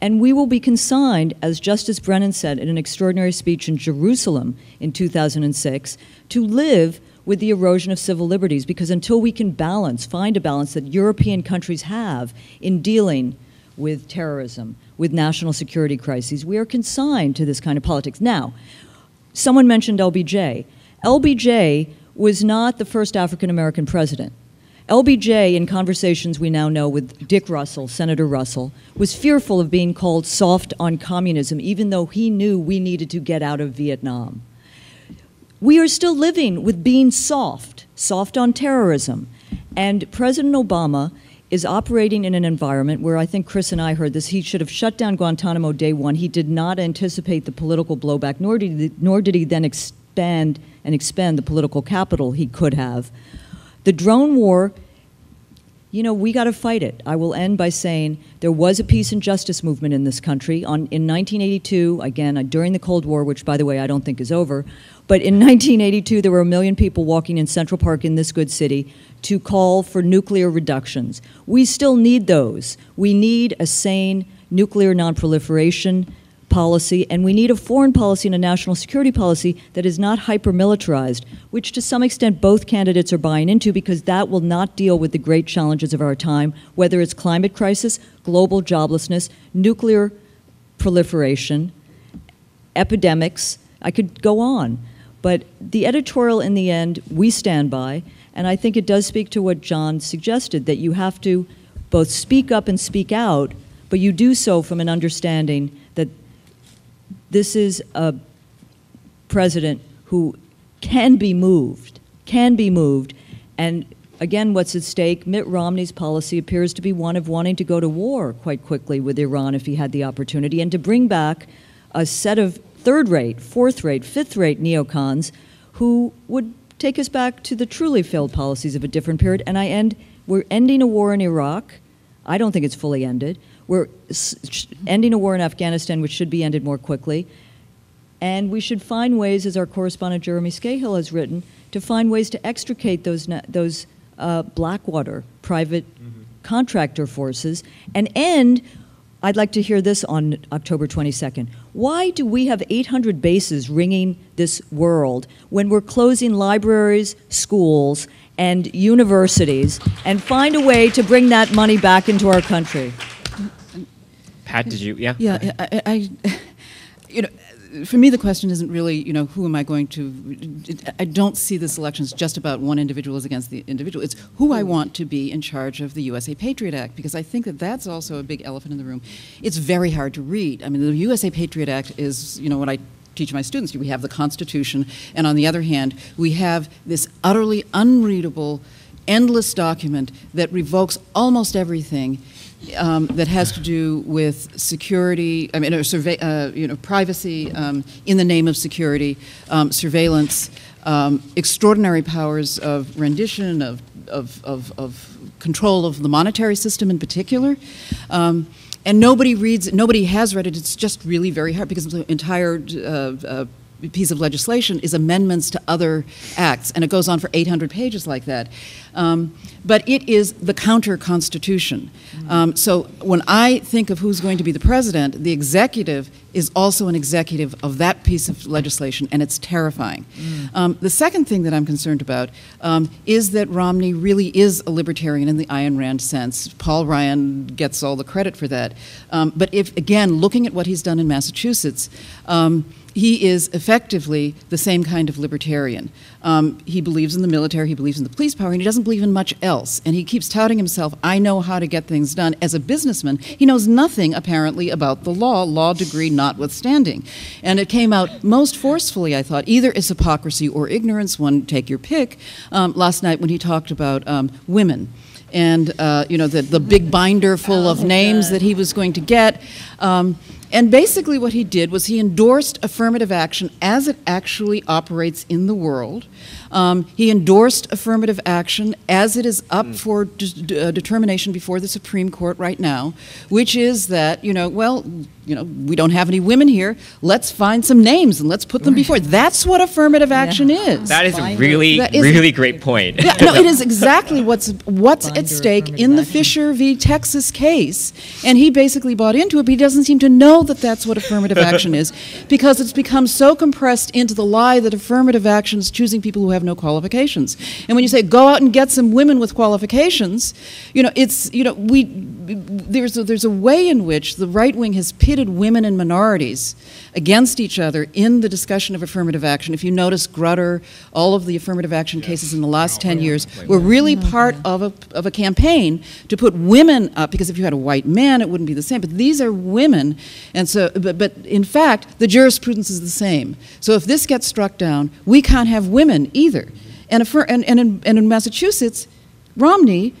and we will be consigned, as Justice Brennan said in an extraordinary speech in Jerusalem in 2006, to live with the erosion of civil liberties. Because until we can balance, find a balance that European countries have in dealing with terrorism, with national security crises, we are consigned to this kind of politics. Now, someone mentioned LBJ. LBJ was not the first African American president. LBJ, in conversations we now know with Dick Russell, Senator Russell, was fearful of being called soft on communism, even though he knew we needed to get out of Vietnam. We are still living with being soft, soft on terrorism. And President Obama is operating in an environment where I think Chris and I heard this. He should have shut down Guantanamo day one. He did not anticipate the political blowback, nor did he, nor did he then expand and expend the political capital he could have. The drone war, you know, we got to fight it. I will end by saying there was a peace and justice movement in this country. On, in 1982, again, uh, during the Cold War, which, by the way, I don't think is over, but in *laughs* 1982, there were a million people walking in Central Park in this good city to call for nuclear reductions. We still need those. We need a sane nuclear nonproliferation policy, and we need a foreign policy and a national security policy that is not hyper militarized, which to some extent both candidates are buying into because that will not deal with the great challenges of our time, whether it's climate crisis, global joblessness, nuclear proliferation, epidemics. I could go on. But the editorial, in the end, we stand by, and I think it does speak to what John suggested that you have to both speak up and speak out, but you do so from an understanding this is a president who can be moved, can be moved. And again, what's at stake? Mitt Romney's policy appears to be one of wanting to go to war quite quickly with Iran if he had the opportunity and to bring back a set of third rate, fourth rate, fifth rate neocons who would take us back to the truly failed policies of a different period. And I end, we're ending a war in Iraq. I don't think it's fully ended. We're ending a war in Afghanistan, which should be ended more quickly. And we should find ways, as our correspondent Jeremy Scahill has written, to find ways to extricate those, those uh, Blackwater private mm-hmm. contractor forces and end. I'd like to hear this on October 22nd. Why do we have 800 bases ringing this world when we're closing libraries, schools, and universities and find a way to bring that money back into our country? Pat, did you? Yeah. Yeah, I, I, you know, for me, the question isn't really, you know, who am I going to? I don't see this election as just about one individual as against the individual. It's who I want to be in charge of the USA Patriot Act because I think that that's also a big elephant in the room. It's very hard to read. I mean, the USA Patriot Act is, you know, what I teach my students. We have the Constitution, and on the other hand, we have this utterly unreadable, endless document that revokes almost everything um, that has to do with security, I mean, survey, uh, you know, privacy um, in the name of security, um, surveillance, um, extraordinary powers of rendition, of, of, of, of, control of the monetary system in particular. Um, and nobody reads, nobody has read it. It's just really very hard because the entire uh, uh, piece of legislation is amendments to other acts, and it goes on for 800 pages like that. Um, but it is the counter constitution. Um, so when I think of who's going to be the president, the executive is also an executive of that piece of legislation, and it's terrifying. Mm. Um, the second thing that I'm concerned about um, is that Romney really is a libertarian in the Ayn Rand sense. Paul Ryan gets all the credit for that. Um, but if, again, looking at what he's done in Massachusetts, um, he is effectively the same kind of libertarian. Um, he believes in the military, he believes in the police power, and he doesn't believe in much else. And he keeps touting himself, I know how to get things done. As a businessman, he knows nothing, apparently, about the law, law degree notwithstanding. And it came out most forcefully, I thought, either as hypocrisy or ignorance, one take your pick, um, last night when he talked about um, women and uh, you know the, the big binder full of names that he was going to get. Um, and basically, what he did was he endorsed affirmative action as it actually operates in the world. Um, he endorsed affirmative action as it is up for de- uh, determination before the Supreme Court right now, which is that, you know, well, you know, we don't have any women here. Let's find some names and let's put them before. That's what affirmative action is. That is a really, That is- really great point. Yeah, no, it is *laughs* exactly what's what's at stake in the action. Fisher v. Texas case, and he basically bought into it. But he doesn't seem to know that that's what affirmative *laughs* action is, because it's become so compressed into the lie that affirmative action is choosing people who have no qualifications. And when you say go out and get some women with qualifications, you know it's you know we there's a, there's a way in which the right wing has pitted women and minorities against each other in the discussion of affirmative action. If you notice, Grutter, all of the affirmative action cases in the last 10 years were really mm-hmm. part of a, of a campaign to put women up, because if you had a white man, it wouldn't be the same. But these are women, and so, but, but in fact, the jurisprudence is the same. So if this gets struck down, we can't have women either. And, affir- and, and, in, and in Massachusetts, Romney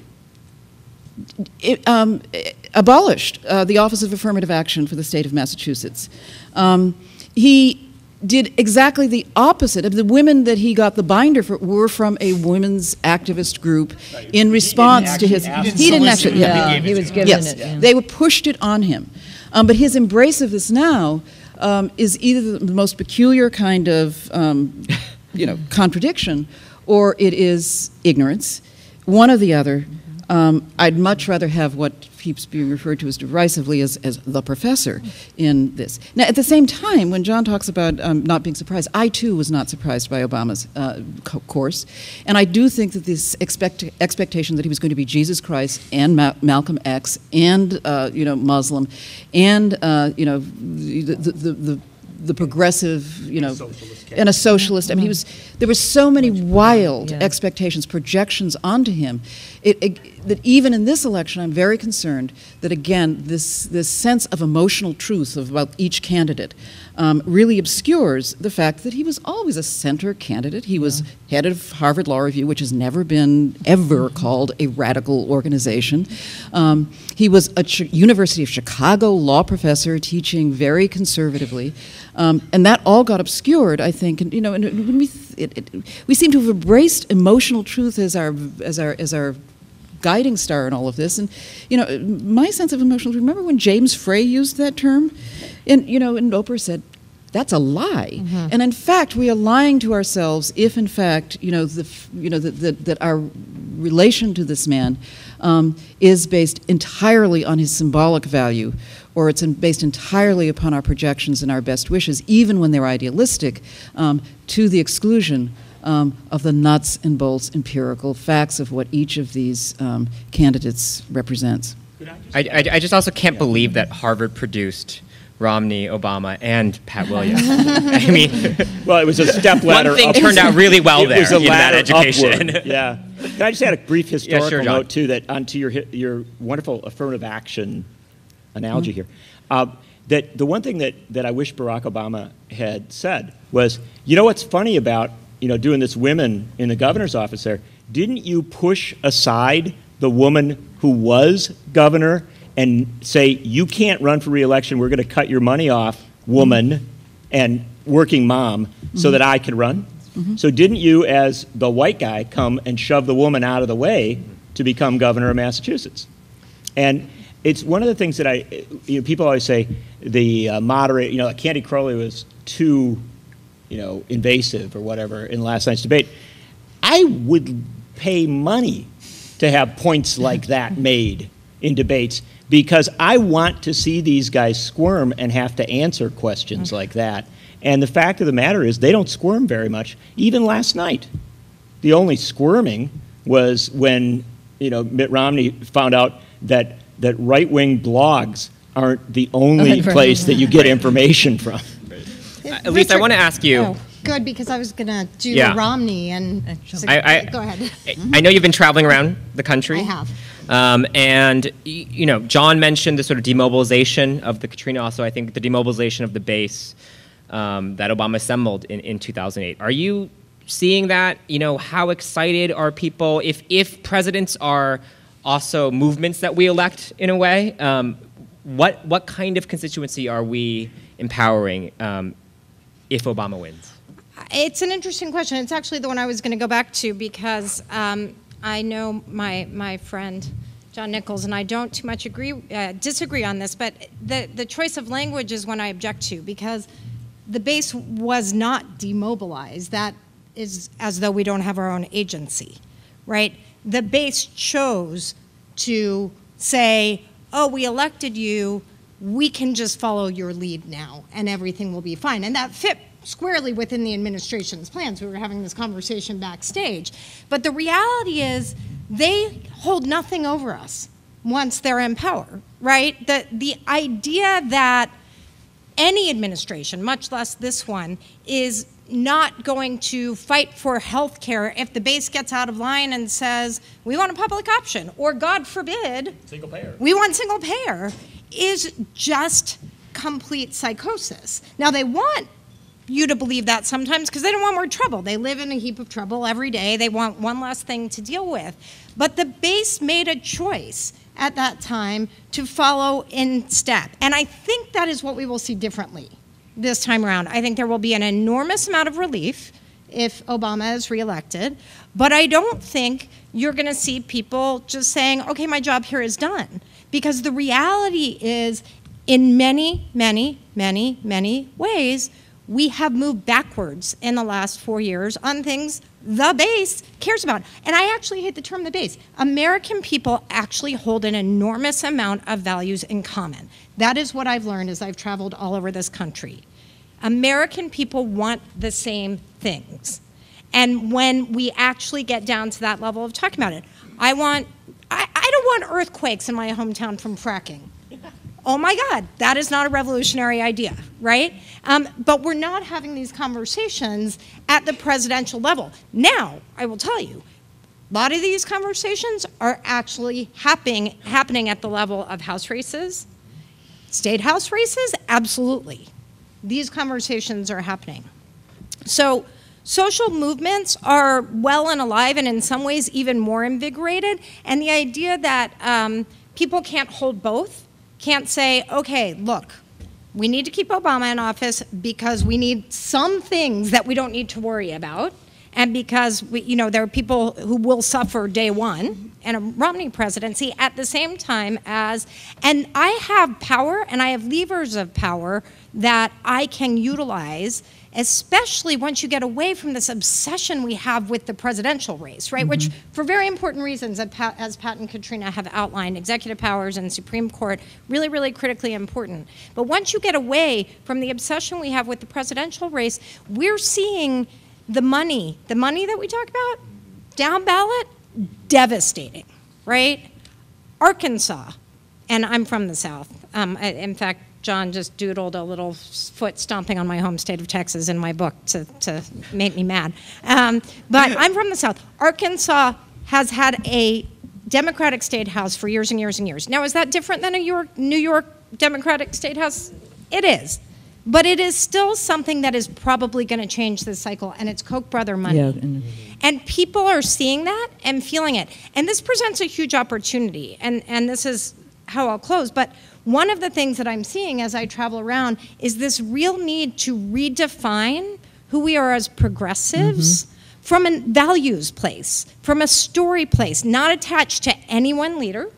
it, um, eh, abolished uh, the Office of Affirmative Action for the state of Massachusetts. Um, he did exactly the opposite. Of the women that he got the binder for were from a women's activist group in response to his. He didn't actually. Yeah. Yeah, he was given Yes, it. yeah. they were pushed it on him. Um, but his embrace of this now um, is either the most peculiar kind of, um, you know, *laughs* contradiction, or it is ignorance. One or the other. Um, I'd much rather have what keeps being referred to as derisively as, as the professor in this. Now, at the same time, when John talks about um, not being surprised, I too was not surprised by Obama's uh, co- course. And I do think that this expect- expectation that he was going to be Jesus Christ and Ma- Malcolm X and, uh, you know, Muslim and, uh, you know, the, the, the, the the progressive, you know, and a socialist. I mean, he was. There were so many wild Yeah. expectations, projections onto him. It, it, that even in this election, I'm very concerned that again, this this sense of emotional truth of, about each candidate um, really obscures the fact that he was always a center candidate. He was head of Harvard Law Review, which has never been ever called a radical organization. Um, he was a Ch- University of Chicago law professor teaching very conservatively. Um, and that all got obscured, I think. And you know, and when we th- it, it, we seem to have embraced emotional truth as our as our as our guiding star in all of this. And you know, my sense of emotional. Remember when James Frey used that term, and you know, and Oprah said. That's a lie, and in fact, we are lying to ourselves if, in fact, you know, the, you know, that, our relation to this man um, is based entirely on his symbolic value, or it's in, based entirely upon our projections and our best wishes, even when they're idealistic, um, to the exclusion um, of the nuts and bolts empirical facts of what each of these um, candidates represents. I, I, I just also can't believe that Harvard produced Romney, Obama, and Pat Williams. *laughs* I mean, *laughs* Well, it was a step ladder. one thing up- turned out really well it there was a in that ladder education. upward. Yeah. Can I just add a brief historical sure, note too that onto your your wonderful affirmative action analogy Mm-hmm. here. Uh, that the one thing that, that I wish Barack Obama had said was, you know what's funny about you know doing this women in the governor's office there? Didn't you push aside the woman who was governor and say you can't run for reelection? We're going to cut your money off, woman, and working mom, so that I can run. So didn't you, as the white guy, come and shove the woman out of the way to become governor of Massachusetts? And it's one of the things that I, you know, people always say the uh, moderate, you know, Candy Crowley was too, you know, invasive or whatever in last night's debate. I would pay money to have points *laughs* like that made in debates because I want to see these guys squirm and have to answer questions mm-hmm. like that. And the fact of the matter is, they don't squirm very much, even last night. The only squirming was when you know Mitt Romney found out that that right wing blogs aren't the only *laughs* place that you get information from. At least I want to ask you. Oh, good, because I was going to do Yeah. Romney and. I- I- Go ahead. I know you've been traveling around the country. I have. Um, and, y- you know, John mentioned the sort of demobilization of the Katrina, also, I think the demobilization of the base um, that Obama assembled in, in 2008. Are you seeing that? You know, how excited are people? If, if presidents are also movements that we elect in a way, um, what what kind of constituency are we empowering um, if Obama wins? It's an interesting question. It's actually the one I was going to go back to because um, I know my my friend John Nichols and I don't too much agree uh, disagree on this, but the the choice of language is one I object to because the base was not demobilized. That is as though we don't have our own agency, right? The base chose to say, "Oh, we elected you." We can just follow your lead now, and everything will be fine. And that fit squarely within the administration's plans. We were having this conversation backstage. But the reality is, they hold nothing over us once they're in power, right? The, the idea that any administration, much less this one, is not going to fight for health care if the base gets out of line and says, we want a public option, or God forbid, Single payer. we want single payer, is just complete psychosis. Now, they want you to believe that sometimes because they don't want more trouble. They live in a heap of trouble every day. They want one less thing to deal with. But the base made a choice at that time to follow in step. And I think that is what we will see differently this time around. I think there will be an enormous amount of relief if Obama is reelected. But I don't think you're going to see people just saying, okay, my job here is done. Because the reality is, in many, many, many, many ways, we have moved backwards in the last four years on things the base cares about. And I actually hate the term the base. American people actually hold an enormous amount of values in common. That is what I've learned as I've traveled all over this country. American people want the same things. And when we actually get down to that level of talking about it, I want, I, I don't want earthquakes in my hometown from fracking. Oh my God, that is not a revolutionary idea, right? Um, but we're not having these conversations at the presidential level. Now, I will tell you, a lot of these conversations are actually happening, happening at the level of House races, state House races, absolutely. These conversations are happening. So, social movements are well and alive, and in some ways, even more invigorated. And the idea that um, people can't hold both can't say, okay, look, we need to keep Obama in office because we need some things that we don't need to worry about. And because we, you know, there are people who will suffer day one in a Romney presidency at the same time as, and I have power and I have levers of power that I can utilize especially once you get away from this obsession we have with the presidential race, right? Mm-hmm. Which, for very important reasons, as Pat and Katrina have outlined, executive powers and Supreme Court, really, really critically important. But once you get away from the obsession we have with the presidential race, we're seeing the money, the money that we talk about, down ballot, devastating, right? Arkansas, and I'm from the South. Um, in fact, John just doodled a little foot stomping on my home state of Texas in my book to, to make me mad. Um, but I'm from the South. Arkansas has had a Democratic state house for years and years and years. Now, is that different than a York, New York Democratic state house? It is. But it is still something that is probably going to change this cycle, and it's Koch brother money. Yeah, and, and people are seeing that and feeling it. And this presents a huge opportunity, and, and this is how I'll close. But one of the things that I'm seeing as I travel around is this real need to redefine who we are as progressives. Mm-hmm. From a values place, from a story place, not attached to any one leader,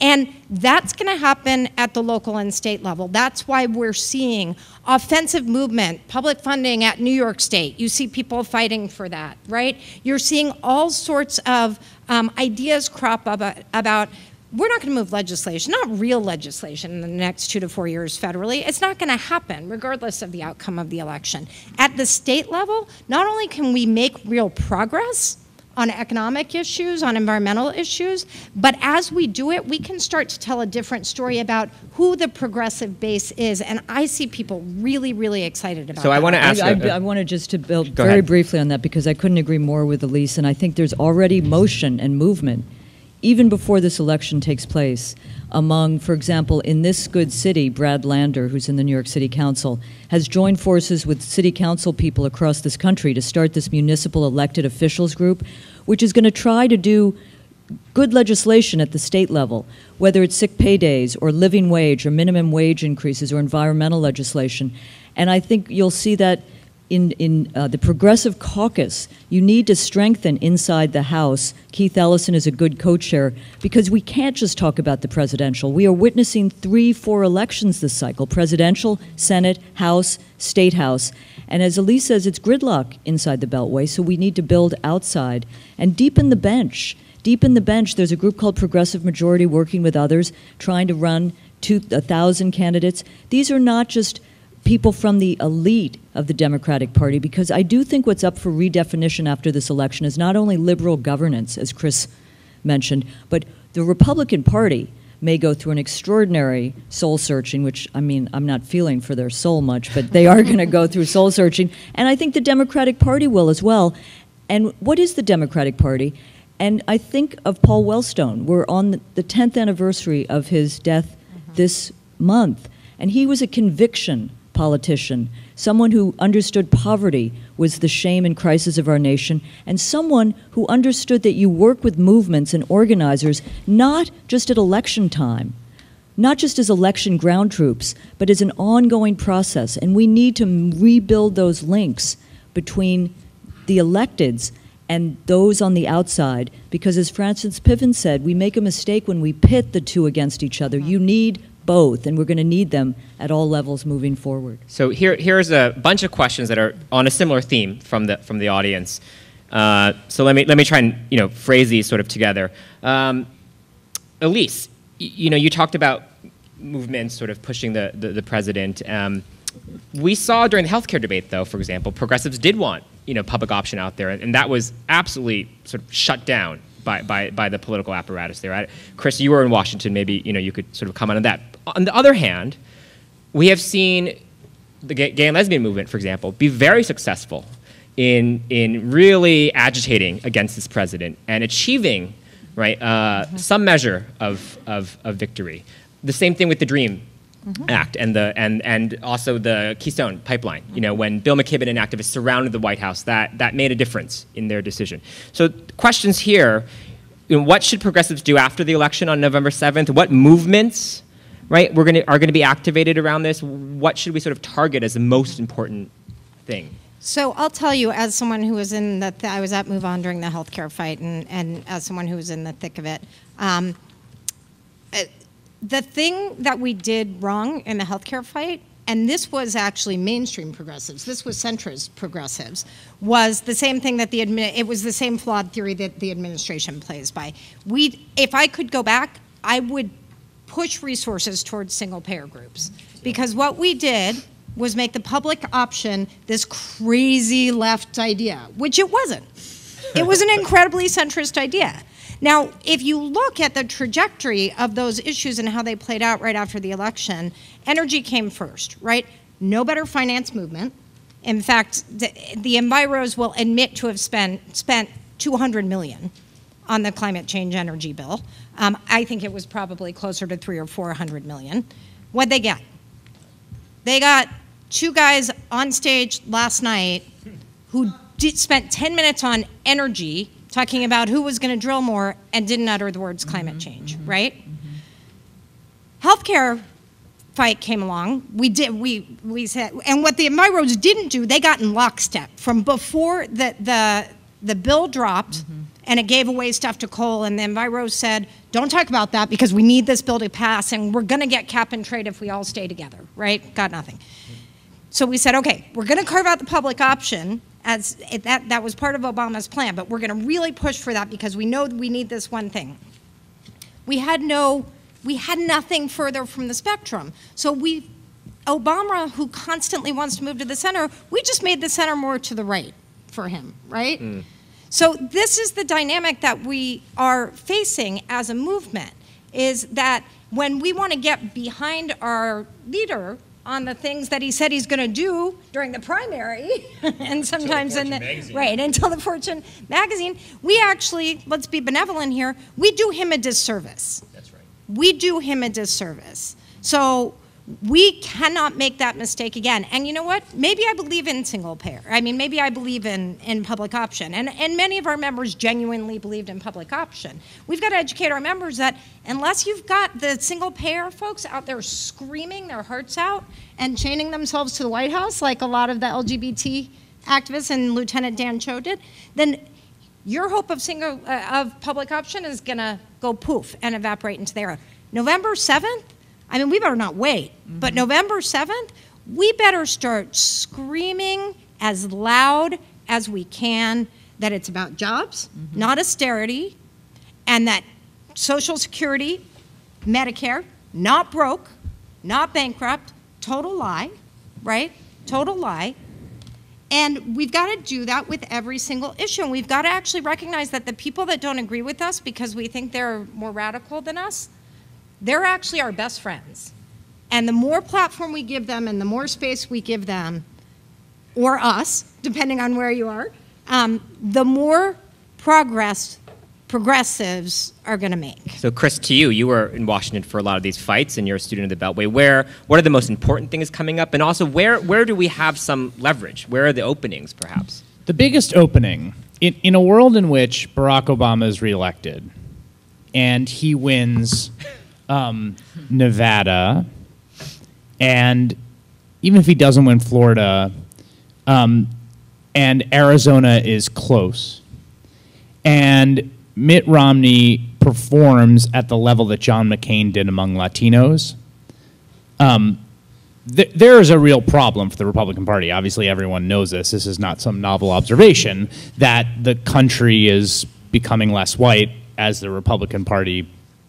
and that's going to happen at the local and state level. That's why we're seeing offensive movement, public funding at New York State. You see people fighting for that, right? You're seeing all sorts of um, ideas crop up about we're not going to move legislation, not real legislation, in the next two to four years federally. It's not going to happen, regardless of the outcome of the election. At the state level, not only can we make real progress on economic issues, on environmental issues, but as we do it, we can start to tell a different story about who the progressive base is. And I see people really, really excited about So I want to ask I, I, I wanted just to build very ahead. briefly on that because I couldn't agree more with Ilyse, and I think there's already motion and movement even before this election takes place, among, for example, in this good city, Brad Lander, who's in the New York City Council, has joined forces with city council people across this country to start this municipal elected officials group, which is going to try to do good legislation at the state level, whether it's sick pay days or living wage or minimum wage increases or environmental legislation. And I think you'll see that in, in uh, the Progressive Caucus, you need to strengthen inside the House. Keith Ellison is a good co chair because we can't just talk about the presidential. We are witnessing three, four elections this cycle presidential, Senate, House, State House. And as Ilyse says, it's gridlock inside the Beltway, so we need to build outside and deepen the bench. Deepen the bench. There's a group called Progressive Majority working with others, trying to run two, a thousand candidates. These are not just people from the elite of the Democratic Party, because I do think what's up for redefinition after this election is not only liberal governance, as Chris mentioned, but the Republican Party may go through an extraordinary soul searching, which I mean, I'm not feeling for their soul much, but they are *laughs* going to go through soul searching. And I think the Democratic Party will as well. And what is the Democratic Party? And I think of Paul Wellstone. We're on the 10th anniversary of his death mm-hmm. this month. And he was a conviction politician, someone who understood poverty was the shame and crisis of our nation, and someone who understood that you work with movements and organizers not just at election time, not just as election ground troops, but as an ongoing process. And we need to rebuild those links between the electeds and those on the outside, because as Frances Piven said, we make a mistake when we pit the two against each other. You need both, and we're going to need them at all levels moving forward. So here, here's a bunch of questions that are on a similar theme from the from the audience. Uh, so let me let me try and you know phrase these sort of together. Um, Ilyse, you know you talked about movements sort of pushing the the, the president. Um, we saw during the healthcare debate, though, for example, progressives did want you know public option out there, and, and that was absolutely sort of shut down by, by, by the political apparatus there. I, Chris, you were in Washington. Maybe you know you could sort of comment on that. On the other hand, we have seen the gay, gay and lesbian movement, for example, be very successful in in really agitating against this president and achieving right uh, some measure of, of, of victory. The same thing with the Dream Act and the and and also the Keystone Pipeline. You know, when Bill McKibben and activists surrounded the White House, that that made a difference in their decision. So questions here: you know, What should progressives do after the election on November seventh? What movements, right, we're going are going to be activated around this? What should we sort of target as the most important thing? So I'll tell you, as someone who was in the, th- I was at MoveOn during the healthcare fight, and, and as someone who was in the thick of it, um, the thing that we did wrong in the healthcare fight, and this was actually mainstream progressives, this was centrist progressives, was the same thing that the it was the same flawed theory that the administration plays by. We, if I could go back, I would push resources towards single payer groups because what we did was make the public option this crazy left idea, which it wasn't. It was an incredibly centrist idea. Now, if you look at the trajectory of those issues and how they played out right after the election, energy came first, right? No better finance movement. In fact, the, the Enviros will admit to have spent, spent 200 million on the climate change energy bill. Um, I think it was probably closer to three or 400 million. What'd they get? They got two guys on stage last night who did, spent 10 minutes on energy talking about who was going to drill more and didn't utter the words climate mm-hmm, change, mm-hmm. right? Mm-hmm. Healthcare fight came along. We did we we said and what the Enviros didn't do, they got in lockstep from before the the the bill dropped and it gave away stuff to coal and the Enviros said, "Don't talk about that because we need this bill to pass and we're going to get cap and trade if we all stay together." Right? Got nothing. So we said, okay, we're going to carve out the public option as it, that that was part of Obama's plan, but we're going to really push for that because we know we need this one thing. We had no, we had nothing further from the spectrum. So we, Obama, who constantly wants to move to the center, we just made the center more to the right for him, right? Hmm. So this is the dynamic that we are facing as a movement is that when we want to get behind our leader on the things that he said he's going to do during the primary *laughs* and sometimes in the right until the fortune magazine we actually let's be benevolent here we do him a disservice That's right. we do him a disservice. So We cannot make that mistake again. And you know what? Maybe I believe in single payer. I mean, maybe I believe in, in public option. And, and many of our members genuinely believed in public option. We've got to educate our members that unless you've got the single payer folks out there screaming their hearts out and chaining themselves to the White House, like a lot of the LGBT activists and Lieutenant Dan Choi did, then your hope of single uh, of public option is going to go poof and evaporate into the air. November 7th, I mean, we better not wait. But mm-hmm. November 7th, we better start screaming as loud as we can that it's about jobs, mm-hmm. not austerity, and that Social Security, Medicare, not broke, not bankrupt, total lie, right? Total lie. And we've got to do that with every single issue. And we've got to actually recognize that the people that don't agree with us because we think they're more radical than us, they're actually our best friends. And the more platform we give them and the more space we give them, or us, depending on where you are, um, the more progress progressives are going to make. So, Chris, to you, you were in Washington for a lot of these fights, and you're a student of the Beltway. Where, what are the most important things coming up, and also where, where do we have some leverage? Where are the openings, perhaps? The biggest opening in, in a world in which Barack Obama is reelected and he wins um, Nevada, and even if he doesn't win Florida, um, and Arizona is close, and Mitt Romney performs at the level that John McCain did among Latinos, um, th- there is a real problem for the Republican Party. Obviously, everyone knows this. This is not some novel observation that the country is becoming less white as the Republican Party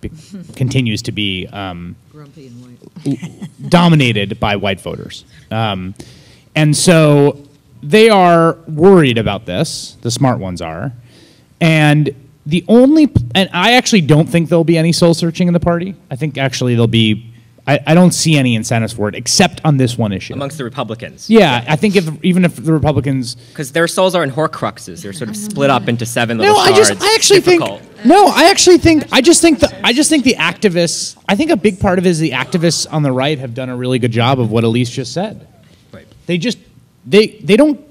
be- continues to be um, Grumpy and white. *laughs* dominated by white voters. Um, and so they are worried about this, the smart ones are. And the only, and I actually don't think there'll be any soul searching in the party. I think actually there'll be, I, I don't see any incentives for it except on this one issue. Amongst the Republicans? yeah, I think if even if the Republicans Because their souls are in Horcruxes. They're sort of split up into seven No, little I shards. just I actually Difficult. think no, I actually think I just think the I just think the activists I think a big part of it is the activists on the right have done a really good job of what Ilyse just said. Right. They just they they don't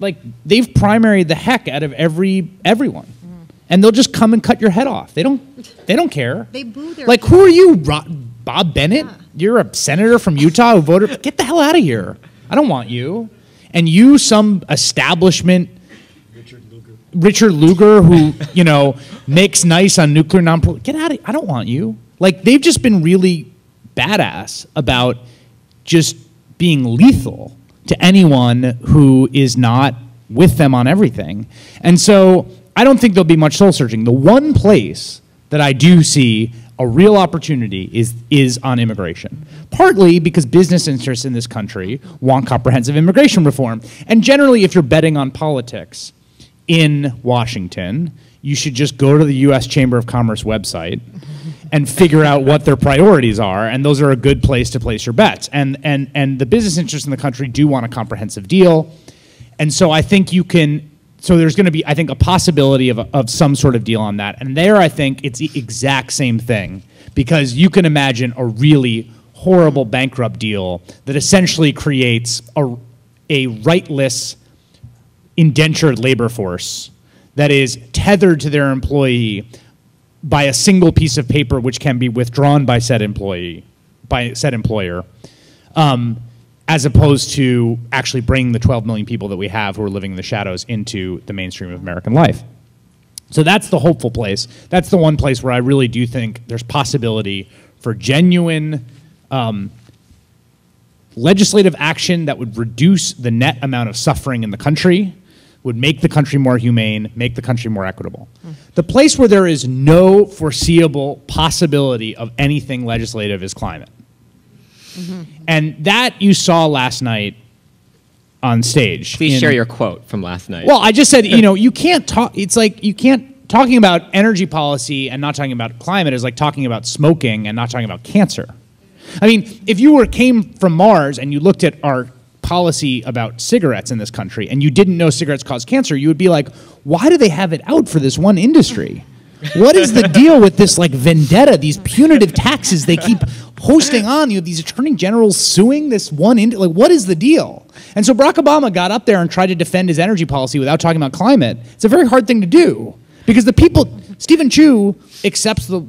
like they've primaried the heck out of every everyone. Mm-hmm. And they'll just come and cut your head off. They don't they don't care. They boo their Like who are you, Ro- Bob Bennett? You're a senator from Utah who voted Get the hell out of here. I don't want you. And you some establishment Richard Lugar, who you know makes nice on nuclear non. Get out of! Here. I don't want you. Like they've just been really badass about just being lethal to anyone who is not with them on everything. And so I don't think there'll be much soul searching. The one place that I do see a real opportunity is is on immigration. Partly because business interests in this country want comprehensive immigration reform. And generally if you're betting on politics, in Washington, you should just go to the U.S. Chamber of Commerce website and figure out what their priorities are, and those are a good place to place your bets. And and and the business interests in the country do want a comprehensive deal, and so I think you can. So there's going to be, I think, a possibility of, of some sort of deal on that. And there, I think it's the exact same thing because you can imagine a really horrible bankrupt deal that essentially creates a, a rightless indentured labor force that is tethered to their employee by a single piece of paper which can be withdrawn by said employee by said employer um, as opposed to actually bringing the 12 million people that we have who are living in the shadows into the mainstream of american life. So that's the hopeful place. That's the one place where i really do think there's possibility for genuine um, legislative action that would reduce the net amount of suffering in the country, would make the country more humane, make the country more equitable. Hmm. The place where there is no foreseeable possibility of anything legislative is climate. Mm-hmm. And that you saw last night on stage. Please in- share your quote from last night. well, I just said, you *laughs* know, you can't talk. It's like you can't talking about energy policy and not talking about climate is like talking about smoking and not talking about cancer. I mean, if you were came from Mars and you looked at our policy about cigarettes in this country and you didn't know cigarettes cause cancer, you would be like, why do they have it out for this one industry? What is the *laughs* deal with this like vendetta, these punitive taxes they keep hosting on. You have these attorney generals suing this one. Ind- like, what is the deal? And so Barack Obama got up there and tried to defend his energy policy without talking about climate. It's a very hard thing to do because the people, Steven Chu accepts the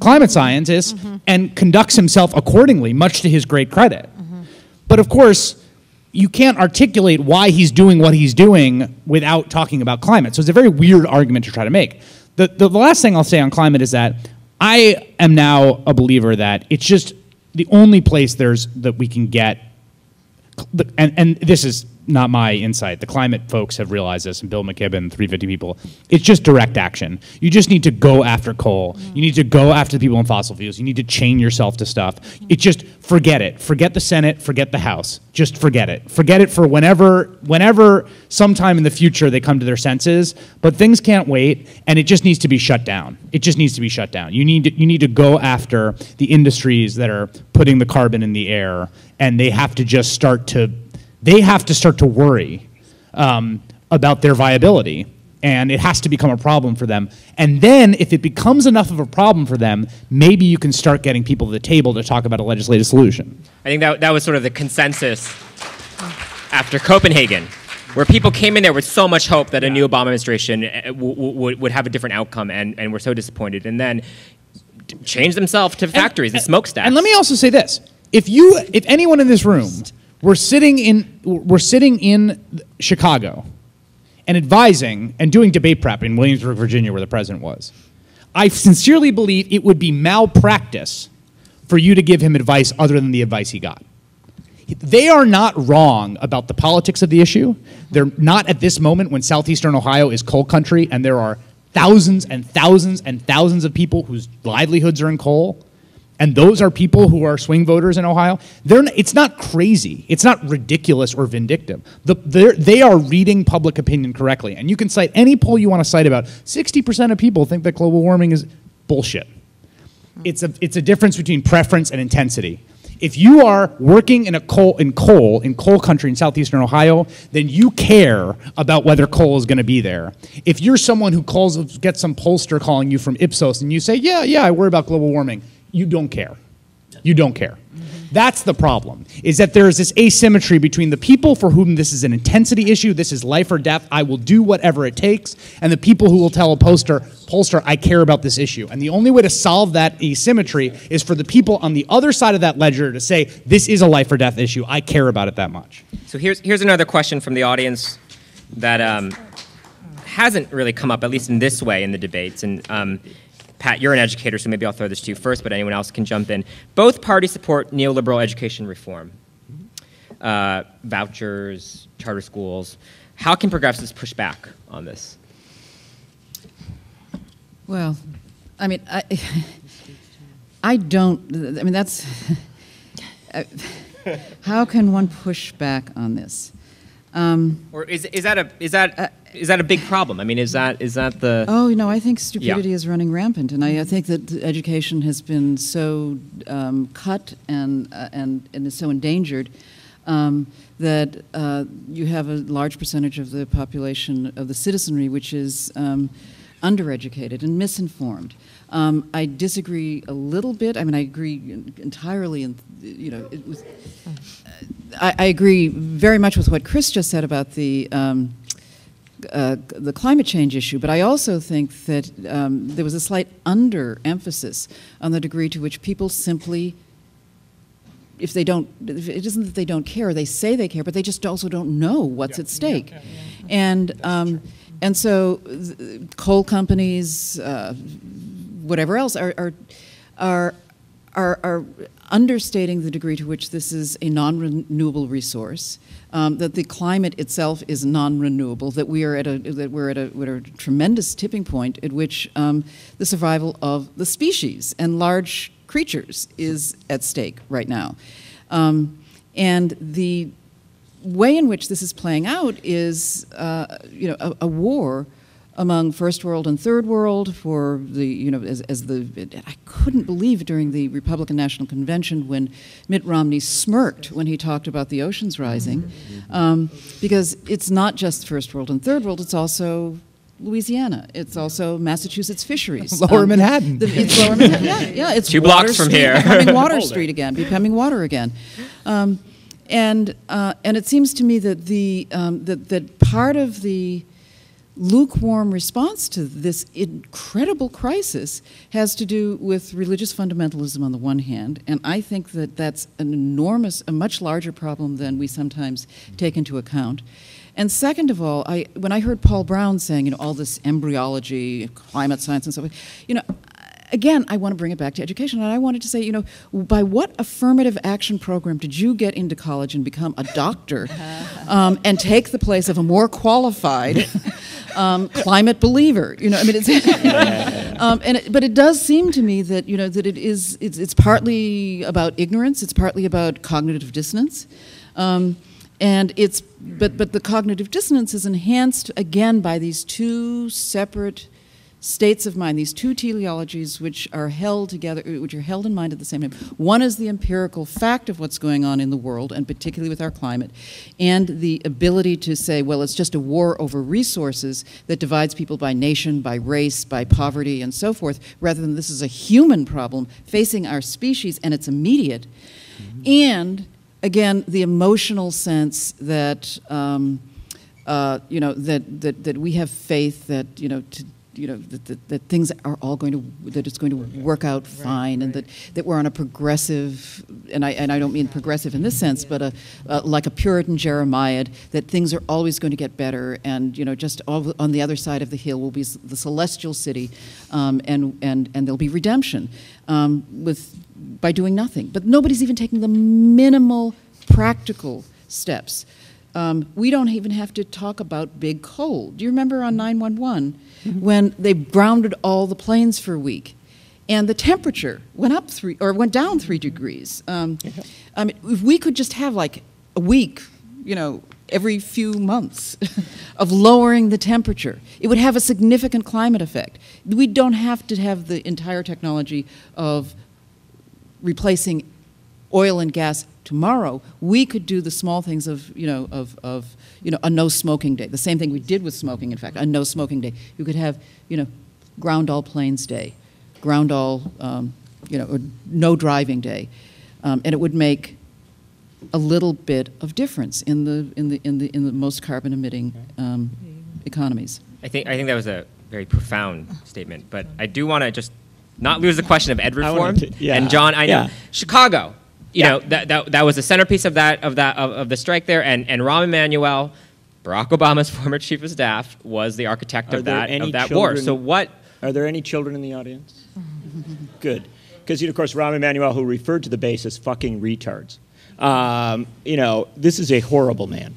climate scientists mm-hmm. and conducts himself accordingly, much to his great credit. Mm-hmm. But of course, you can't articulate why he's doing what he's doing without talking about climate. So it's a very weird argument to try to make. The, the, the last thing I'll say on climate is that I am now a believer that it's just the only place there's that we can get and, and this is not my insight. The climate folks have realized this, and Bill McKibben, 350 people. It's just direct action. You just need to go after coal. You need to go after the people in fossil fuels. You need to chain yourself to stuff. It just forget it. Forget the Senate. Forget the House. Just forget it. Forget it for whenever, whenever, sometime in the future they come to their senses. But things can't wait, and it just needs to be shut down. It just needs to be shut down. You need to, you need to go after the industries that are putting the carbon in the air, and they have to just start to they have to start to worry um, about their viability. And it has to become a problem for them. And then, if it becomes enough of a problem for them, maybe you can start getting people to the table to talk about a legislative solution. I think that, that was sort of the consensus after Copenhagen, where people came in there with so much hope that a new Obama administration uh, w- w- would have a different outcome, and, and were so disappointed, and then changed themselves to factories and smokestacks. And let me also say this: if you, if anyone in this room were sitting in, were sitting in Chicago, and advising and doing debate prep in Williamsburg, Virginia, where the president was, I sincerely believe it would be malpractice for you to give him advice other than the advice he got. They are not wrong about the politics of the issue. They're not at this moment when southeastern Ohio is coal country and there are thousands and thousands and thousands of people whose livelihoods are in coal. And those are people who are swing voters in Ohio. They're, it's not crazy. It's not ridiculous or vindictive. The, they are reading public opinion correctly. And you can cite any poll you want to cite about 60% of people think that global warming is bullshit. It's a, it's a difference between preference and intensity. If you are working in a coal in coal in coal country in southeastern Ohio, then you care about whether coal is going to be there. If you're someone who calls gets some pollster calling you from Ipsos and you say, "Yeah, yeah, I worry about global warming," you don't care. You don't care. That's the problem. Is that there is this asymmetry between the people for whom this is an intensity issue, this is life or death, I will do whatever it takes, and the people who will tell a poster, pollster, I care about this issue. And the only way to solve that asymmetry is for the people on the other side of that ledger to say, this is a life or death issue. I care about it that much. So here's, here's another question from the audience that um, hasn't really come up, at least in this way, in the debates. And um, Pat, you're an educator, so maybe I'll throw this to you first, but anyone else can jump in. Both parties support neoliberal education reform, uh, vouchers, charter schools. How can progressives push back on this? Well, I mean, I, I don't, I mean, that's, *laughs* how can one push back on this? Um, Or is, is that a is that is that a big problem? I mean, is that is that the Oh, no, I think stupidity is running rampant, and I, I think that education has been so um, cut and, uh, and, and is so endangered um, that uh, you have a large percentage of the population, of the citizenry, which is um, undereducated and misinformed. Um, I disagree a little bit. I mean, I agree entirely, and you know, it was, I, I agree very much with what Chris just said about the um, uh, the climate change issue, but I also think that um, there was a slight underemphasis on the degree to which people simply, if they don't, if it isn't that they don't care, they say they care, but they just also don't know what's at stake. And, um, and so coal companies, uh, whatever else, are, are, are, are, understating the degree to which this is a non-renewable resource, um, that the climate itself is non-renewable, that we are at a that we're at a, we're at a tremendous tipping point at which um, the survival of the species and large creatures is at stake right now, um, and the way in which this is playing out is, uh, you know, a, a war among first world and third world for the you know as, as the I couldn't believe during the Republican National Convention when Mitt Romney smirked when he talked about the oceans rising um, because it's not just first world and third world it's also Louisiana. It's also Massachusetts fisheries. *laughs* Lower Um, Manhattan. the- it's Lower Manhattan. Yeah, yeah. It's Two Water blocks from Street here. becoming *laughs* Water Street again, becoming water again. Um, and uh, and it seems to me that the um, that that part of the lukewarm response to this incredible crisis has to do with religious fundamentalism on the one hand, and I think that that's an enormous, a much larger problem than we sometimes take into account. And second of all, I, when I heard Paul Broun saying, you know, all this embryology, climate science, and so forth, you know, again, I want to bring it back to education, and I wanted to say, you know, by what affirmative action program did you get into college and become a doctor *laughs* um, and take the place of a more qualified *laughs* um, climate believer? You know, I mean, it's, *laughs* um, and it, but it does seem to me that you know that it is it's, it's partly about ignorance, it's partly about cognitive dissonance. Um, and it's but but the cognitive dissonance is enhanced again by these two separate states of mind, these two teleologies which are held together, which are held in mind at the same time. One is the empirical fact of what's going on in the world, and particularly with our climate, and the ability to say, well, it's just a war over resources that divides people by nation, by race, by poverty, and so forth, rather than this is a human problem facing our species, and it's immediate. And again, the emotional sense that. Um, uh, you know that, that, that we have faith that you know to, you know that, that, that things are all going to that it's going to work out. fine and that, that we're on a progressive and I and I don't mean progressive in this sense but a, uh, like a Puritan Jeremiah that things are always going to get better and you know just all, on the other side of the hill will be the celestial city um, and and and there'll be redemption um, with by doing nothing. But nobody's even taking the minimal practical steps um, we don't even have to talk about big coal. Do you remember on 911 when they grounded all the planes for a week? And the temperature went up three or went down three degrees. Um, I mean, if we could just have like a week, you know, every few months *laughs* of lowering the temperature, it would have a significant climate effect. We don't have to have the entire technology of replacing oil and gas tomorrow, we could do the small things of, you know, of, of, you know, a no smoking day. The same thing we did with smoking, in fact, a no smoking day. You could have, you know, ground all planes day, ground all, um, you know, or no driving day. Um, and it would make a little bit of difference in the, in the, in the, in the most carbon emitting um, economies. I think I think that was a very profound statement, but I do want to just not lose the question of ed reform. to- yeah, and John, I know yeah. Chicago. You Yeah. know that, that that was the centerpiece of that of that of, of the strike there, and and Rahm Emanuel, Barack Obama's *laughs* former chief of staff, was the architect Are of that of that war. So what? Are there any children in the audience? Good. Because, you know, of course, Rahm Emanuel, who referred to the base as fucking retards. Um, you know, this is a horrible man.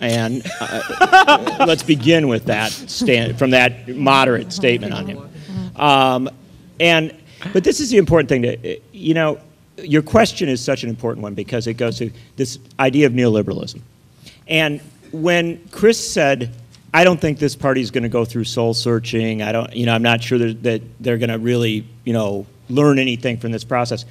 And uh, *laughs* let's begin with that stand, from that moderate statement on him. Um, and, but this is the important thing to, you know, your question is such an important one because it goes to this idea of neoliberalism. And when Chris said, I don't think this party is going to go through soul searching, I don't, you know, I'm not sure that, that they're going to really, you know, learn anything from this process.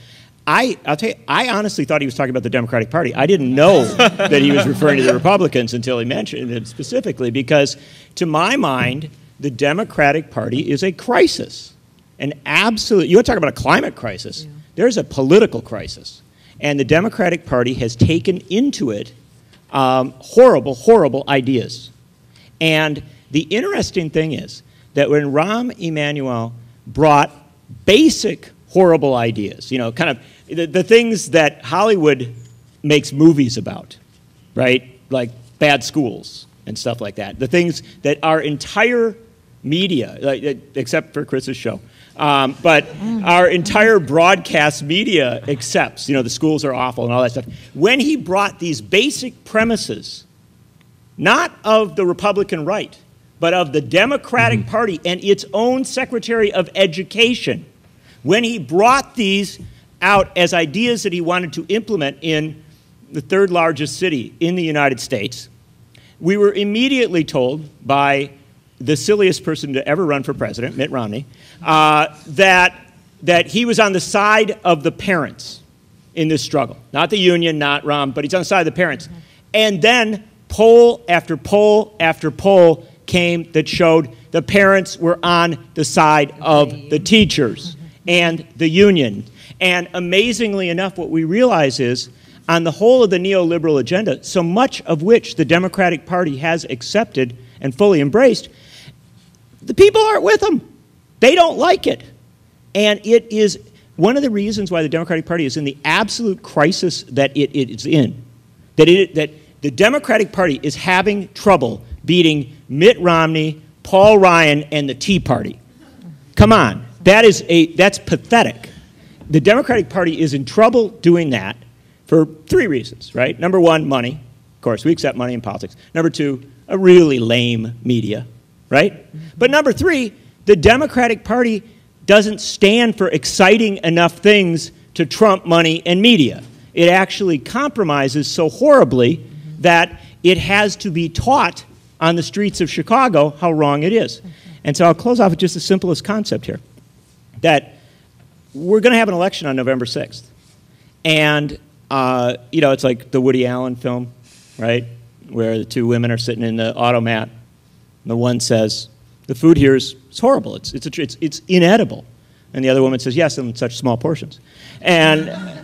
I, I'll tell you, I honestly thought he was talking about the Democratic Party. I didn't know *laughs* that he was referring to the Republicans until he mentioned it specifically, because to my mind, the Democratic Party is a crisis. An absolute, you want to talk about a climate crisis? There's a political crisis. And the Democratic Party has taken into it um, horrible, horrible ideas. And the interesting thing is that when Rahm Emanuel brought basic horrible ideas, you know, kind of the, the things that Hollywood makes movies about, right? Like bad schools and stuff like that. The things that our entire media, except for Chris's show, um, but our entire broadcast media accepts, you know, the schools are awful and all that stuff. When he brought these basic premises, not of the Republican right, but of the Democratic Party and its own Secretary of Education, when he brought these out as ideas that he wanted to implement in the third largest city in the United States, we were immediately told by the silliest person to ever run for president, Mitt Romney, uh, that, that he was on the side of the parents in this struggle. Not the union, not Rahm, but he's on the side of the parents. And then poll after poll after poll came that showed the parents were on the side of the teachers and the union. And amazingly enough, what we realize is on the whole of the neoliberal agenda, so much of which the Democratic Party has accepted and fully embraced, the people aren't with them. They don't like it. And it is one of the reasons why the Democratic Party is in the absolute crisis that it, is in. That, it, that the Democratic Party is having trouble beating Mitt Romney, Paul Ryan, and the Tea Party. Come on. That is a, that's pathetic. The Democratic Party is in trouble doing that for three reasons, right? Number one, money. Of course, we accept money in politics. Number two, a really lame media, right? But number three, the Democratic Party doesn't stand for exciting enough things to trump money and media. It actually compromises so horribly that it has to be taught on the streets of Chicago how wrong it is. And so I'll close off with just the simplest concept here that we're going to have an election on November 6th. And, uh, you know, it's like the Woody Allen film, right? Where the two women are sitting in the automat. And the one says, The food here is it's horrible, it's, it's, a, it's, it's inedible. And the other woman says, Yes, in such small portions. And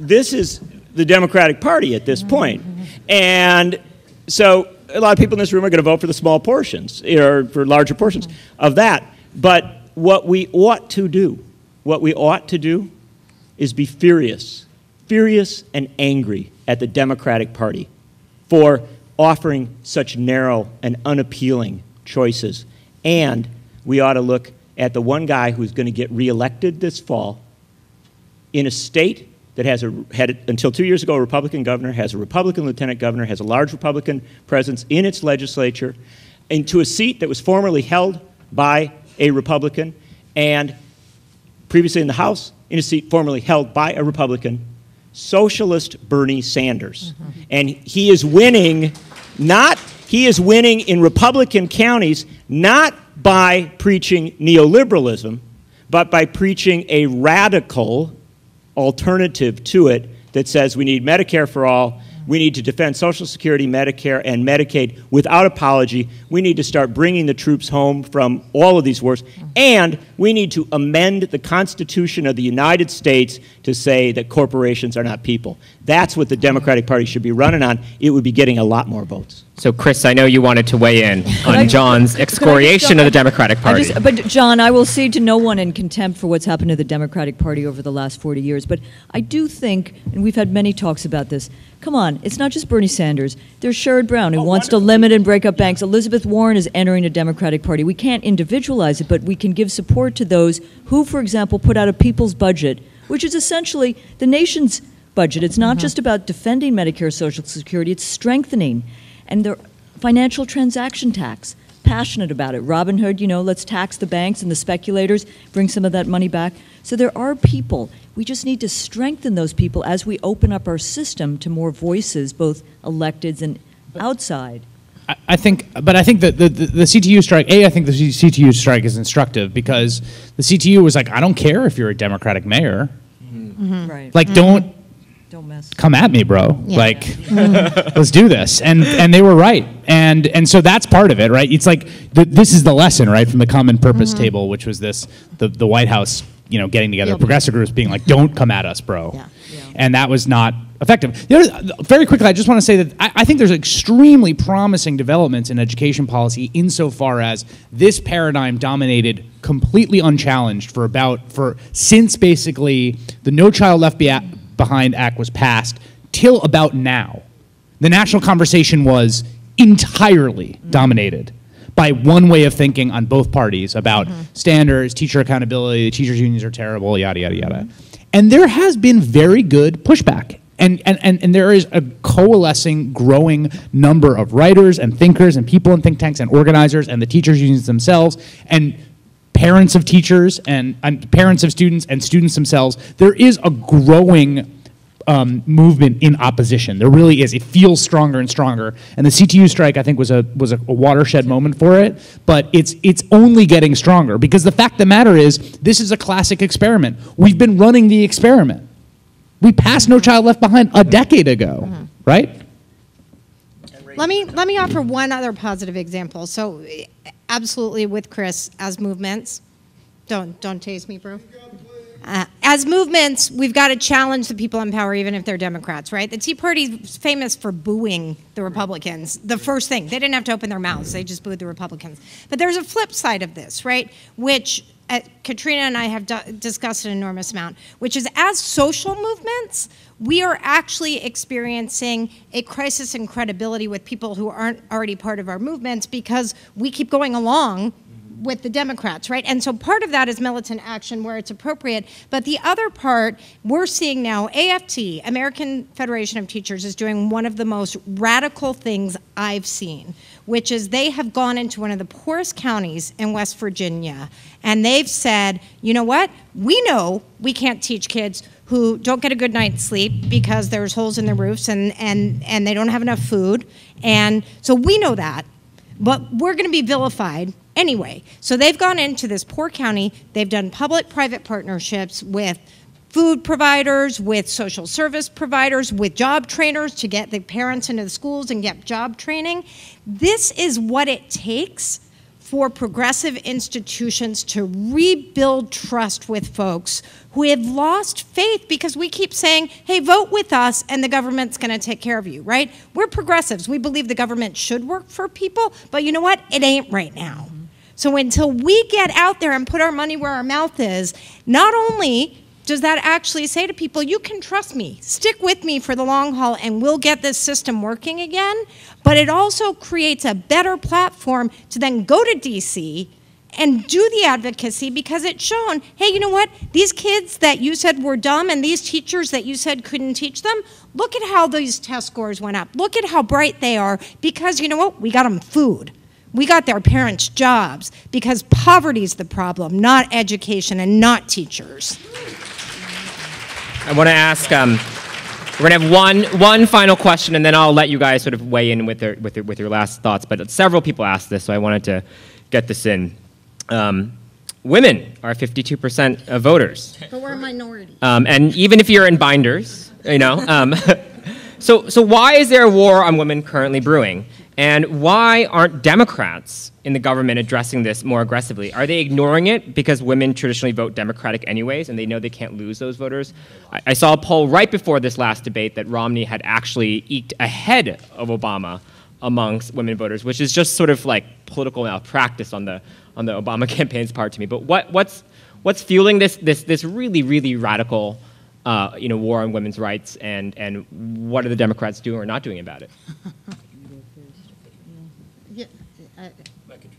this is the Democratic Party at this point. And so a lot of people in this room are going to vote for the small portions or for larger portions of that. But what we ought to do, what we ought to do is be furious, furious and angry at the Democratic Party for offering such narrow and unappealing choices. And we ought to look at the one guy who's going to get reelected this fall in a state that has a, had until two years ago a Republican governor, has a Republican lieutenant governor, has a large Republican presence in its legislature, into a seat that was formerly held by a Republican, and previously in the House, in a seat formerly held by a Republican, socialist Bernie Sanders. Mm-hmm. And he is winning not he is winning in Republican counties not by preaching neoliberalism, but by preaching a radical alternative to it that says we need Medicare for all, we need to defend Social Security, Medicare, and Medicaid without apology. We need to start bringing the troops home from all of these wars. And we need to amend the Constitution of the United States to say that corporations are not people. That's what the Democratic Party should be running on. It would be getting a lot more votes. So, Chris, I know you wanted to weigh in on I- John's excoriation just- of the Democratic Party. just- but John, I will cede to no one in contempt for what's happened to the Democratic Party over the last 40 years. But I do think, and we've had many talks about this. Come on, it's not just Bernie Sanders. There's Sherrod Brown who oh, wants to limit and break up banks. Elizabeth Warren is entering the Democratic Party. We can't individualize it, but we can give support to those who, for example, put out a people's budget, which is essentially the nation's budget. It's not mm-hmm. just about defending Medicare, Social Security. It's strengthening, and the financial transaction tax passionate about it. Robin Hood, you know, let's tax the banks and the speculators, bring some of that money back. So there are people. We just need to strengthen those people as we open up our system to more voices, both electeds and outside. I- I think, but I think that the, the, the CTU strike, A, I think the CTU strike is instructive because the CTU was like, I don't care if you're a Democratic mayor. Mm-hmm. Right. Like, mm-hmm. don't Don't mess. come at me, bro. Like, *laughs* let's do this. And and they were right. And and so that's part of it, right? It's like the, this is the lesson, right, from the common purpose mm-hmm. table, which was this the the White House, you know, getting together Yep. progressive groups, being like, don't come at us, bro. Yeah. And that was not effective. The other, very quickly, I just want to say that I, I think there's extremely promising developments in education policy insofar as this paradigm dominated completely unchallenged for about for since basically the No Child Left Be- Behind Act was passed till about now. The national conversation was entirely dominated by one way of thinking on both parties about mm-hmm. standards, teacher accountability, teachers' unions are terrible, yada, yada, yada. Mm-hmm. And there has been very good pushback. And, and, and, and there is a coalescing, growing number of writers and thinkers and people in think tanks and organizers and the teachers' unions themselves and parents of teachers and, and parents of students and students themselves. There is a growing um, movement in opposition. There really is. It feels stronger and stronger. And the CTU strike, I think, was a was a, a watershed moment for it. But it's it's only getting stronger because the fact of the matter is, this is a classic experiment. We've been running the experiment. We passed No Child Left Behind a decade ago, right? Let me let me offer one other positive example. So, absolutely with Chris as movements. Don't don't tase me, bro. Uh, as movements, we've got to challenge the people in power, even if they're Democrats, right? The Tea Party's famous for booing the Republicans. The first thing, they didn't have to open their mouths, they just booed the Republicans. But there's a flip side of this, right? Which uh, Katrina and I have discussed an enormous amount, which is as social movements, we are actually experiencing a crisis in credibility with people who aren't already part of our movements because we keep going along with the Democrats, right? And so part of that is militant action where it's appropriate. But the other part, we're seeing now AFT, American Federation of Teachers, is doing one of the most radical things I've seen, which is they have gone into one of the poorest counties in West Virginia and they've said, you know what? We know we can't teach kids who don't get a good night's sleep because there's holes in their roofs and, and, and they don't have enough food. And so we know that. But we're going to be vilified anyway. So they've gone into this poor county, they've done public private partnerships with food providers, with social service providers, with job trainers to get the parents into the schools and get job training. This is what it takes for progressive institutions to rebuild trust with folks who have lost faith because we keep saying, hey, vote with us and the government's going to take care of you, right? We're progressives. We believe the government should work for people, but you know what? It ain't right now. So until we get out there and put our money where our mouth is, not only does that actually say to people, you can trust me, stick with me for the long haul, and we'll get this system working again, but it also creates a better platform to then go to DC and do the advocacy because it's shown hey, you know what? These kids that you said were dumb and these teachers that you said couldn't teach them, look at how these test scores went up. Look at how bright they are because you know what? We got them food. We got their parents jobs because poverty's the problem, not education and not teachers. I want to ask. Um, we're gonna have one one final question, and then I'll let you guys sort of weigh in with their, with your, with your last thoughts. But several people asked this, so I wanted to get this in. Um, women are 52% of voters, But we're a minority. um, and even if you're in binders, you know. Um, *laughs* so so why is there a war on women currently brewing? And why aren't Democrats in the government addressing this more aggressively? Are they ignoring it because women traditionally vote Democratic anyways and they know they can't lose those voters? I, I saw a poll right before this last debate that Romney had actually eked ahead of Obama amongst women voters, which is just sort of like political malpractice on the, on the Obama *laughs* campaign's part to me. But what, what's, what's fueling this, this, this really, really radical uh, you know, war on women's rights and, and what are the Democrats doing or not doing about it? *laughs*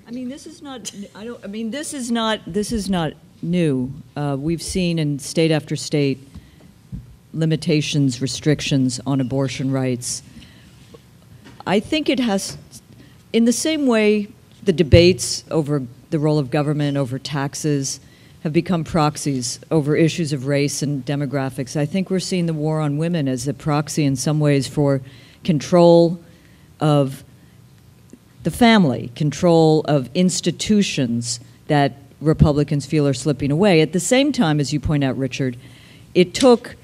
I mean, this is not. I don't. I mean, this is not. This is not new. Uh, we've seen in state after state limitations, restrictions on abortion rights. I think it has, in the same way, the debates over the role of government over taxes have become proxies over issues of race and demographics. I think we're seeing the war on women as a proxy in some ways for control of the family, control of institutions that Republicans feel are slipping away. At the same time, as you point out, Richard, it took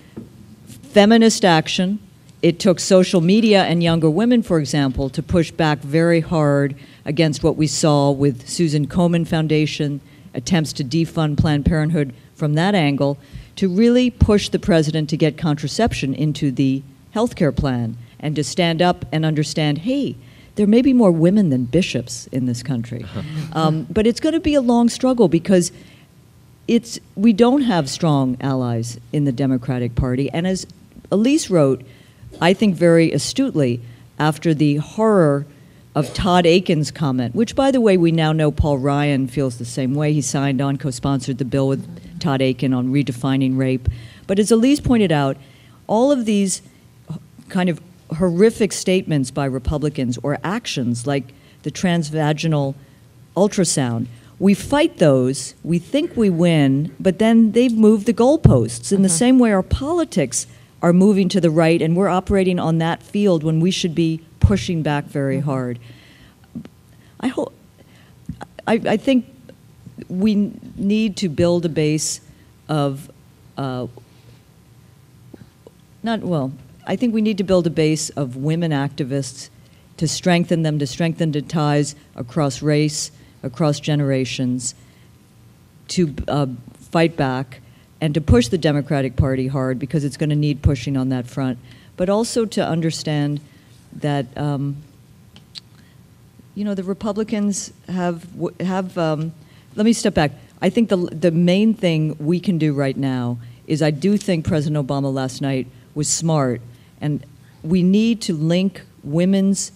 feminist action, it took social media and younger women, for example, to push back very hard against what we saw with Susan Komen Foundation, attempts to defund Planned Parenthood from that angle, to really push the president to get contraception into the health care plan and to stand up and understand hey, there may be more women than bishops in this country. *laughs* Um, but it's going to be a long struggle because it's, we don't have strong allies in the Democratic Party. And as Ilyse wrote, I think very astutely, after the horror of Todd Akin's comment, which, by the way, we now know Paul Ryan feels the same way. He signed on, co sponsored the bill with Todd Akin on redefining rape. But as Ilyse pointed out, all of these kind of horrific statements by Republicans or actions like the transvaginal ultrasound, we fight those, we think we win, but then they've moved the goalposts. In the same way, our politics are moving to the right, and we're operating on that field when we should be pushing back very hard. I hope. I, I think we need to build a base of uh, not well. I think we need to build a base of women activists to strengthen them, to strengthen the ties across race, across generations, to uh, fight back, and to push the Democratic Party hard because it's going to need pushing on that front, but also to understand that. Um, you know, the Republicans have have. Um, let me step back. I think the the main thing we can do right now is I do think President Obama last night was smart, and we need to link women's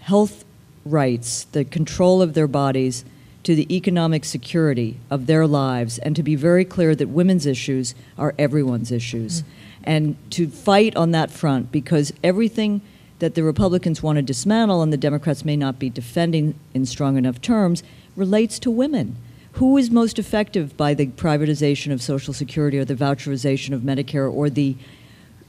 health rights, the control of their bodies, to the economic security of their lives, and to be very clear that women's issues are everyone's issues, mm-hmm. and to fight on that front because everything that the Republicans want to dismantle and the Democrats may not be defending in strong enough terms relates to women. Who is most effective by the privatization of Social Security or the voucherization of Medicare or the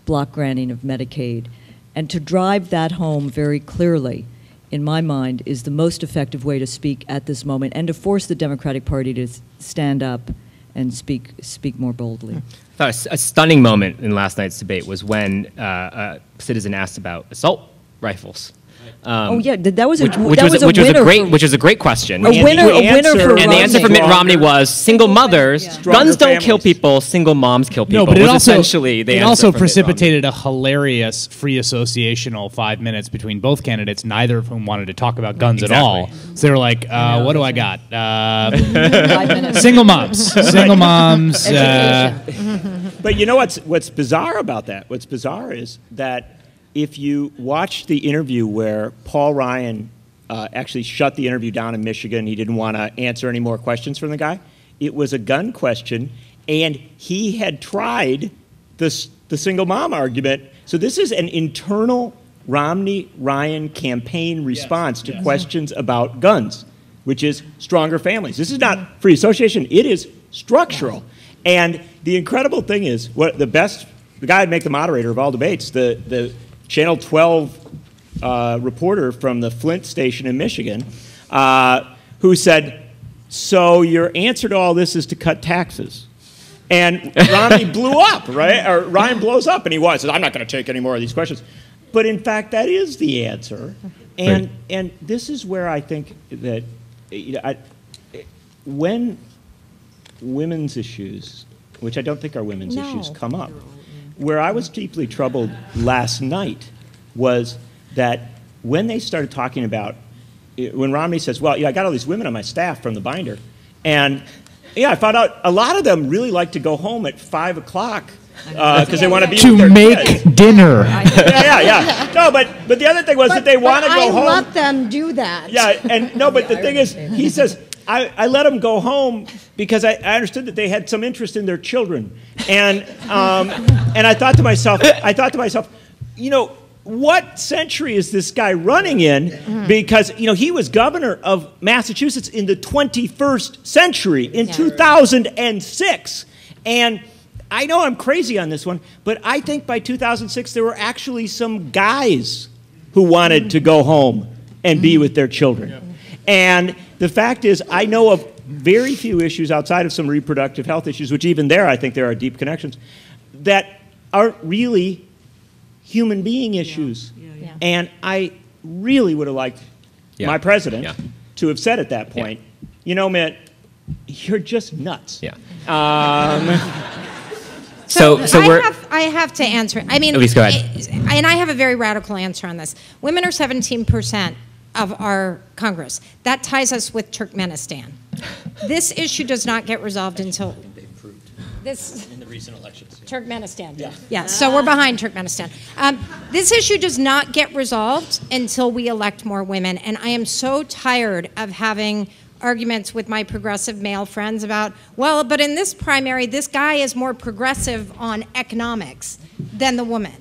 block granting of Medicaid? And to drive that home very clearly, in my mind, is the most effective way to speak at this moment and to force the Democratic Party to stand up and speak, speak more boldly. A, a stunning moment in last night's debate was when uh, a citizen asked about assault rifles. Um, oh yeah, that was a which, which that was, was, a, which was a great which was a great question. A winner, a winner for and the answer for Mitt Romney was single mothers. Yeah. Guns don't families. kill people. Single moms kill people. No, but it also essentially the it also precipitated a hilarious free associational five minutes between both candidates, neither of whom wanted to talk about guns exactly. at all. So they were like, uh, "What do I got? Uh, single moms, single moms." *laughs* Uh, *laughs* but you know what's what's bizarre about that? What's bizarre is that if you watch the interview where Paul Ryan uh, actually shut the interview down in Michigan, he didn't want to answer any more questions from the guy. It was a gun question, and he had tried the, the single mom argument. So this is an internal Romney Ryan campaign response yes, to yes. questions about guns, which is stronger families. This is not free association, it is structural. And the incredible thing is, what the best, the guy I'd make the moderator of all debates, the, the Channel 12 uh, reporter from the Flint station in Michigan uh, who said, So your answer to all this is to cut taxes. And *laughs* Romney blew up, right? Or Ryan blows up, and he was, says, I'm not going to take any more of these questions. But in fact, that is the answer. And, right. and this is where I think that you know, I, when women's issues, which I don't think are women's no. issues, come up, where I was deeply troubled last night was that when they started talking about, when Romney says, well, yeah, I got all these women on my staff from the binder, and yeah, I found out a lot of them really like to go home at 5 o'clock because uh, they want to be to make kids. dinner. yeah, yeah, yeah. No, but but the other thing was but, that they want to go I home. I let them do that. Yeah, and no, but the thing is, he says I, I let them go home because I, I, understood that they had some interest in their children, and um, and I thought to myself, I thought to myself, you know, what century is this guy running in? Because you know he was governor of Massachusetts in the 21st century in 2006, and. I know I'm crazy on this one, but I think by 2006 there were actually some guys who wanted to go home and be with their children. And the fact is, I know of very few issues outside of some reproductive health issues, which even there I think there are deep connections, that aren't really human being issues. Yeah. Yeah, yeah. And I really would have liked my president to have said at that point, you know, Mitt, you're just nuts. Yeah. Um, *laughs* so, so I we're. Have, I have to answer. I mean, at least go ahead. and I have a very radical answer on this. Women are 17 percent of our Congress. That ties us with Turkmenistan. this issue does not get resolved until this in the recent elections. Turkmenistan. Yeah. Yeah. So we're behind Turkmenistan. Um, this issue does not get resolved until we elect more women, and I am so tired of having arguments with my progressive male friends about, well, but in this primary, this guy is more progressive on economics than the woman.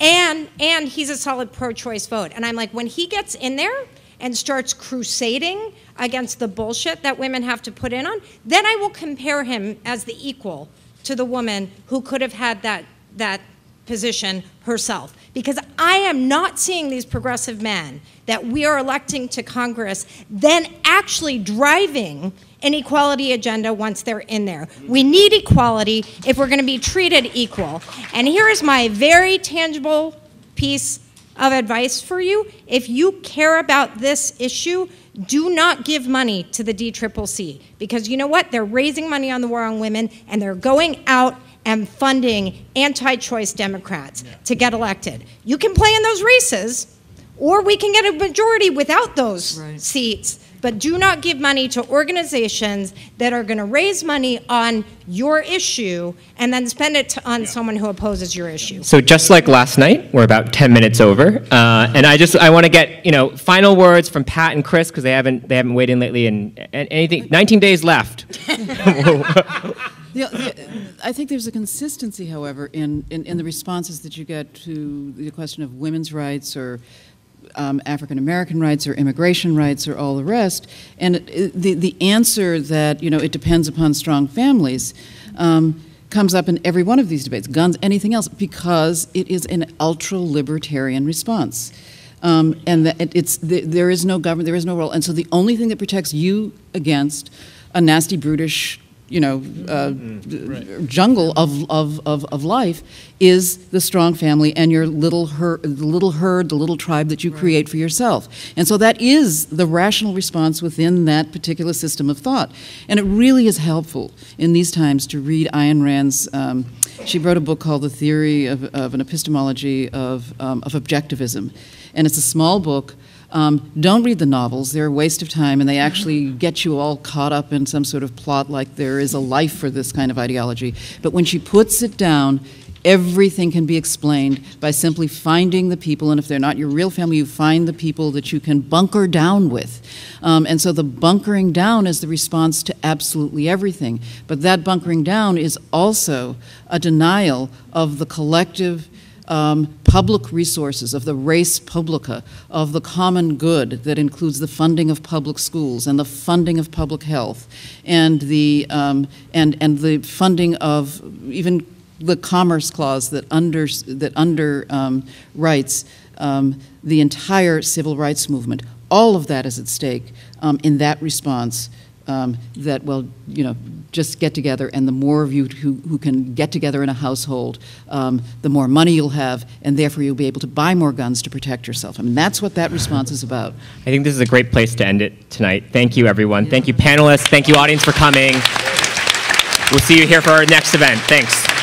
And and he's a solid pro-choice vote. And I'm like, when he gets in there, and starts crusading against the bullshit that women have to put in on, then I will compare him as the equal to the woman who could have had that, that position herself. Because I am not seeing these progressive men that we are electing to Congress then actually driving an equality agenda once they're in there. We need equality if we're going to be treated equal. And here is my very tangible piece of advice for you. If you care about this issue, do not give money to the DCCC because you know what? They're raising money on the war on women and they're going out and funding anti choice Democrats to get elected. You can play in those races, or we can get a majority without those Right. seats. But do not give money to organizations that are going to raise money on your issue and then spend it to, on someone who opposes your issue. So just like last night, we're about 10 minutes over, uh, and I just I want to get you know final words from Pat and Chris because they haven't they haven't weighed in lately, and, and anything 19 days left. *laughs* *laughs* Yeah, the- I think there's a consistency, however, in, in, in the responses that you get to the question of women's rights or um, African American rights or immigration rights or all the rest. And it, the, the answer that, you know, it depends upon strong families um, comes up in every one of these debates guns, anything else, because it is an ultra libertarian response. Um, and that it, it's, the, there is no government, there is no role. And so the only thing that protects you against a nasty, brutish, you know, uh, jungle of, of, of, of life is the strong family and your little herd, the little herd, the little tribe that you create for yourself. And so that is the rational response within that particular system of thought. And it really is helpful in these times to read Ayn Rand's. Um, she wrote a book called The Theory of, of an Epistemology of, um, of Objectivism. And it's a small book. Um, don't read the novels, they're a waste of time, and they actually get you all caught up in some sort of plot like there is a life for this kind of ideology. But when she puts it down, everything can be explained by simply finding the people, and if they're not your real family, you find the people that you can bunker down with. Um, and so the bunkering down is the response to absolutely everything. But that bunkering down is also a denial of the collective um, public resources, of the res publica, of the common good that includes the funding of public schools and the funding of public health, and the um, and and the funding of even the Commerce Clause that under that under um, um, the entire civil rights movement. All of that is at stake um, in that response. Um, that well, you know, just get together, and the more of you who, who can get together in a household, um, the more money you'll have, and therefore you'll be able to buy more guns to protect yourself. I mean, that's what that response is about. I think this is a great place to end it tonight. Thank you, everyone. Thank you, panelists. Thank you, audience, for coming. We'll see you here for our next event. Thanks.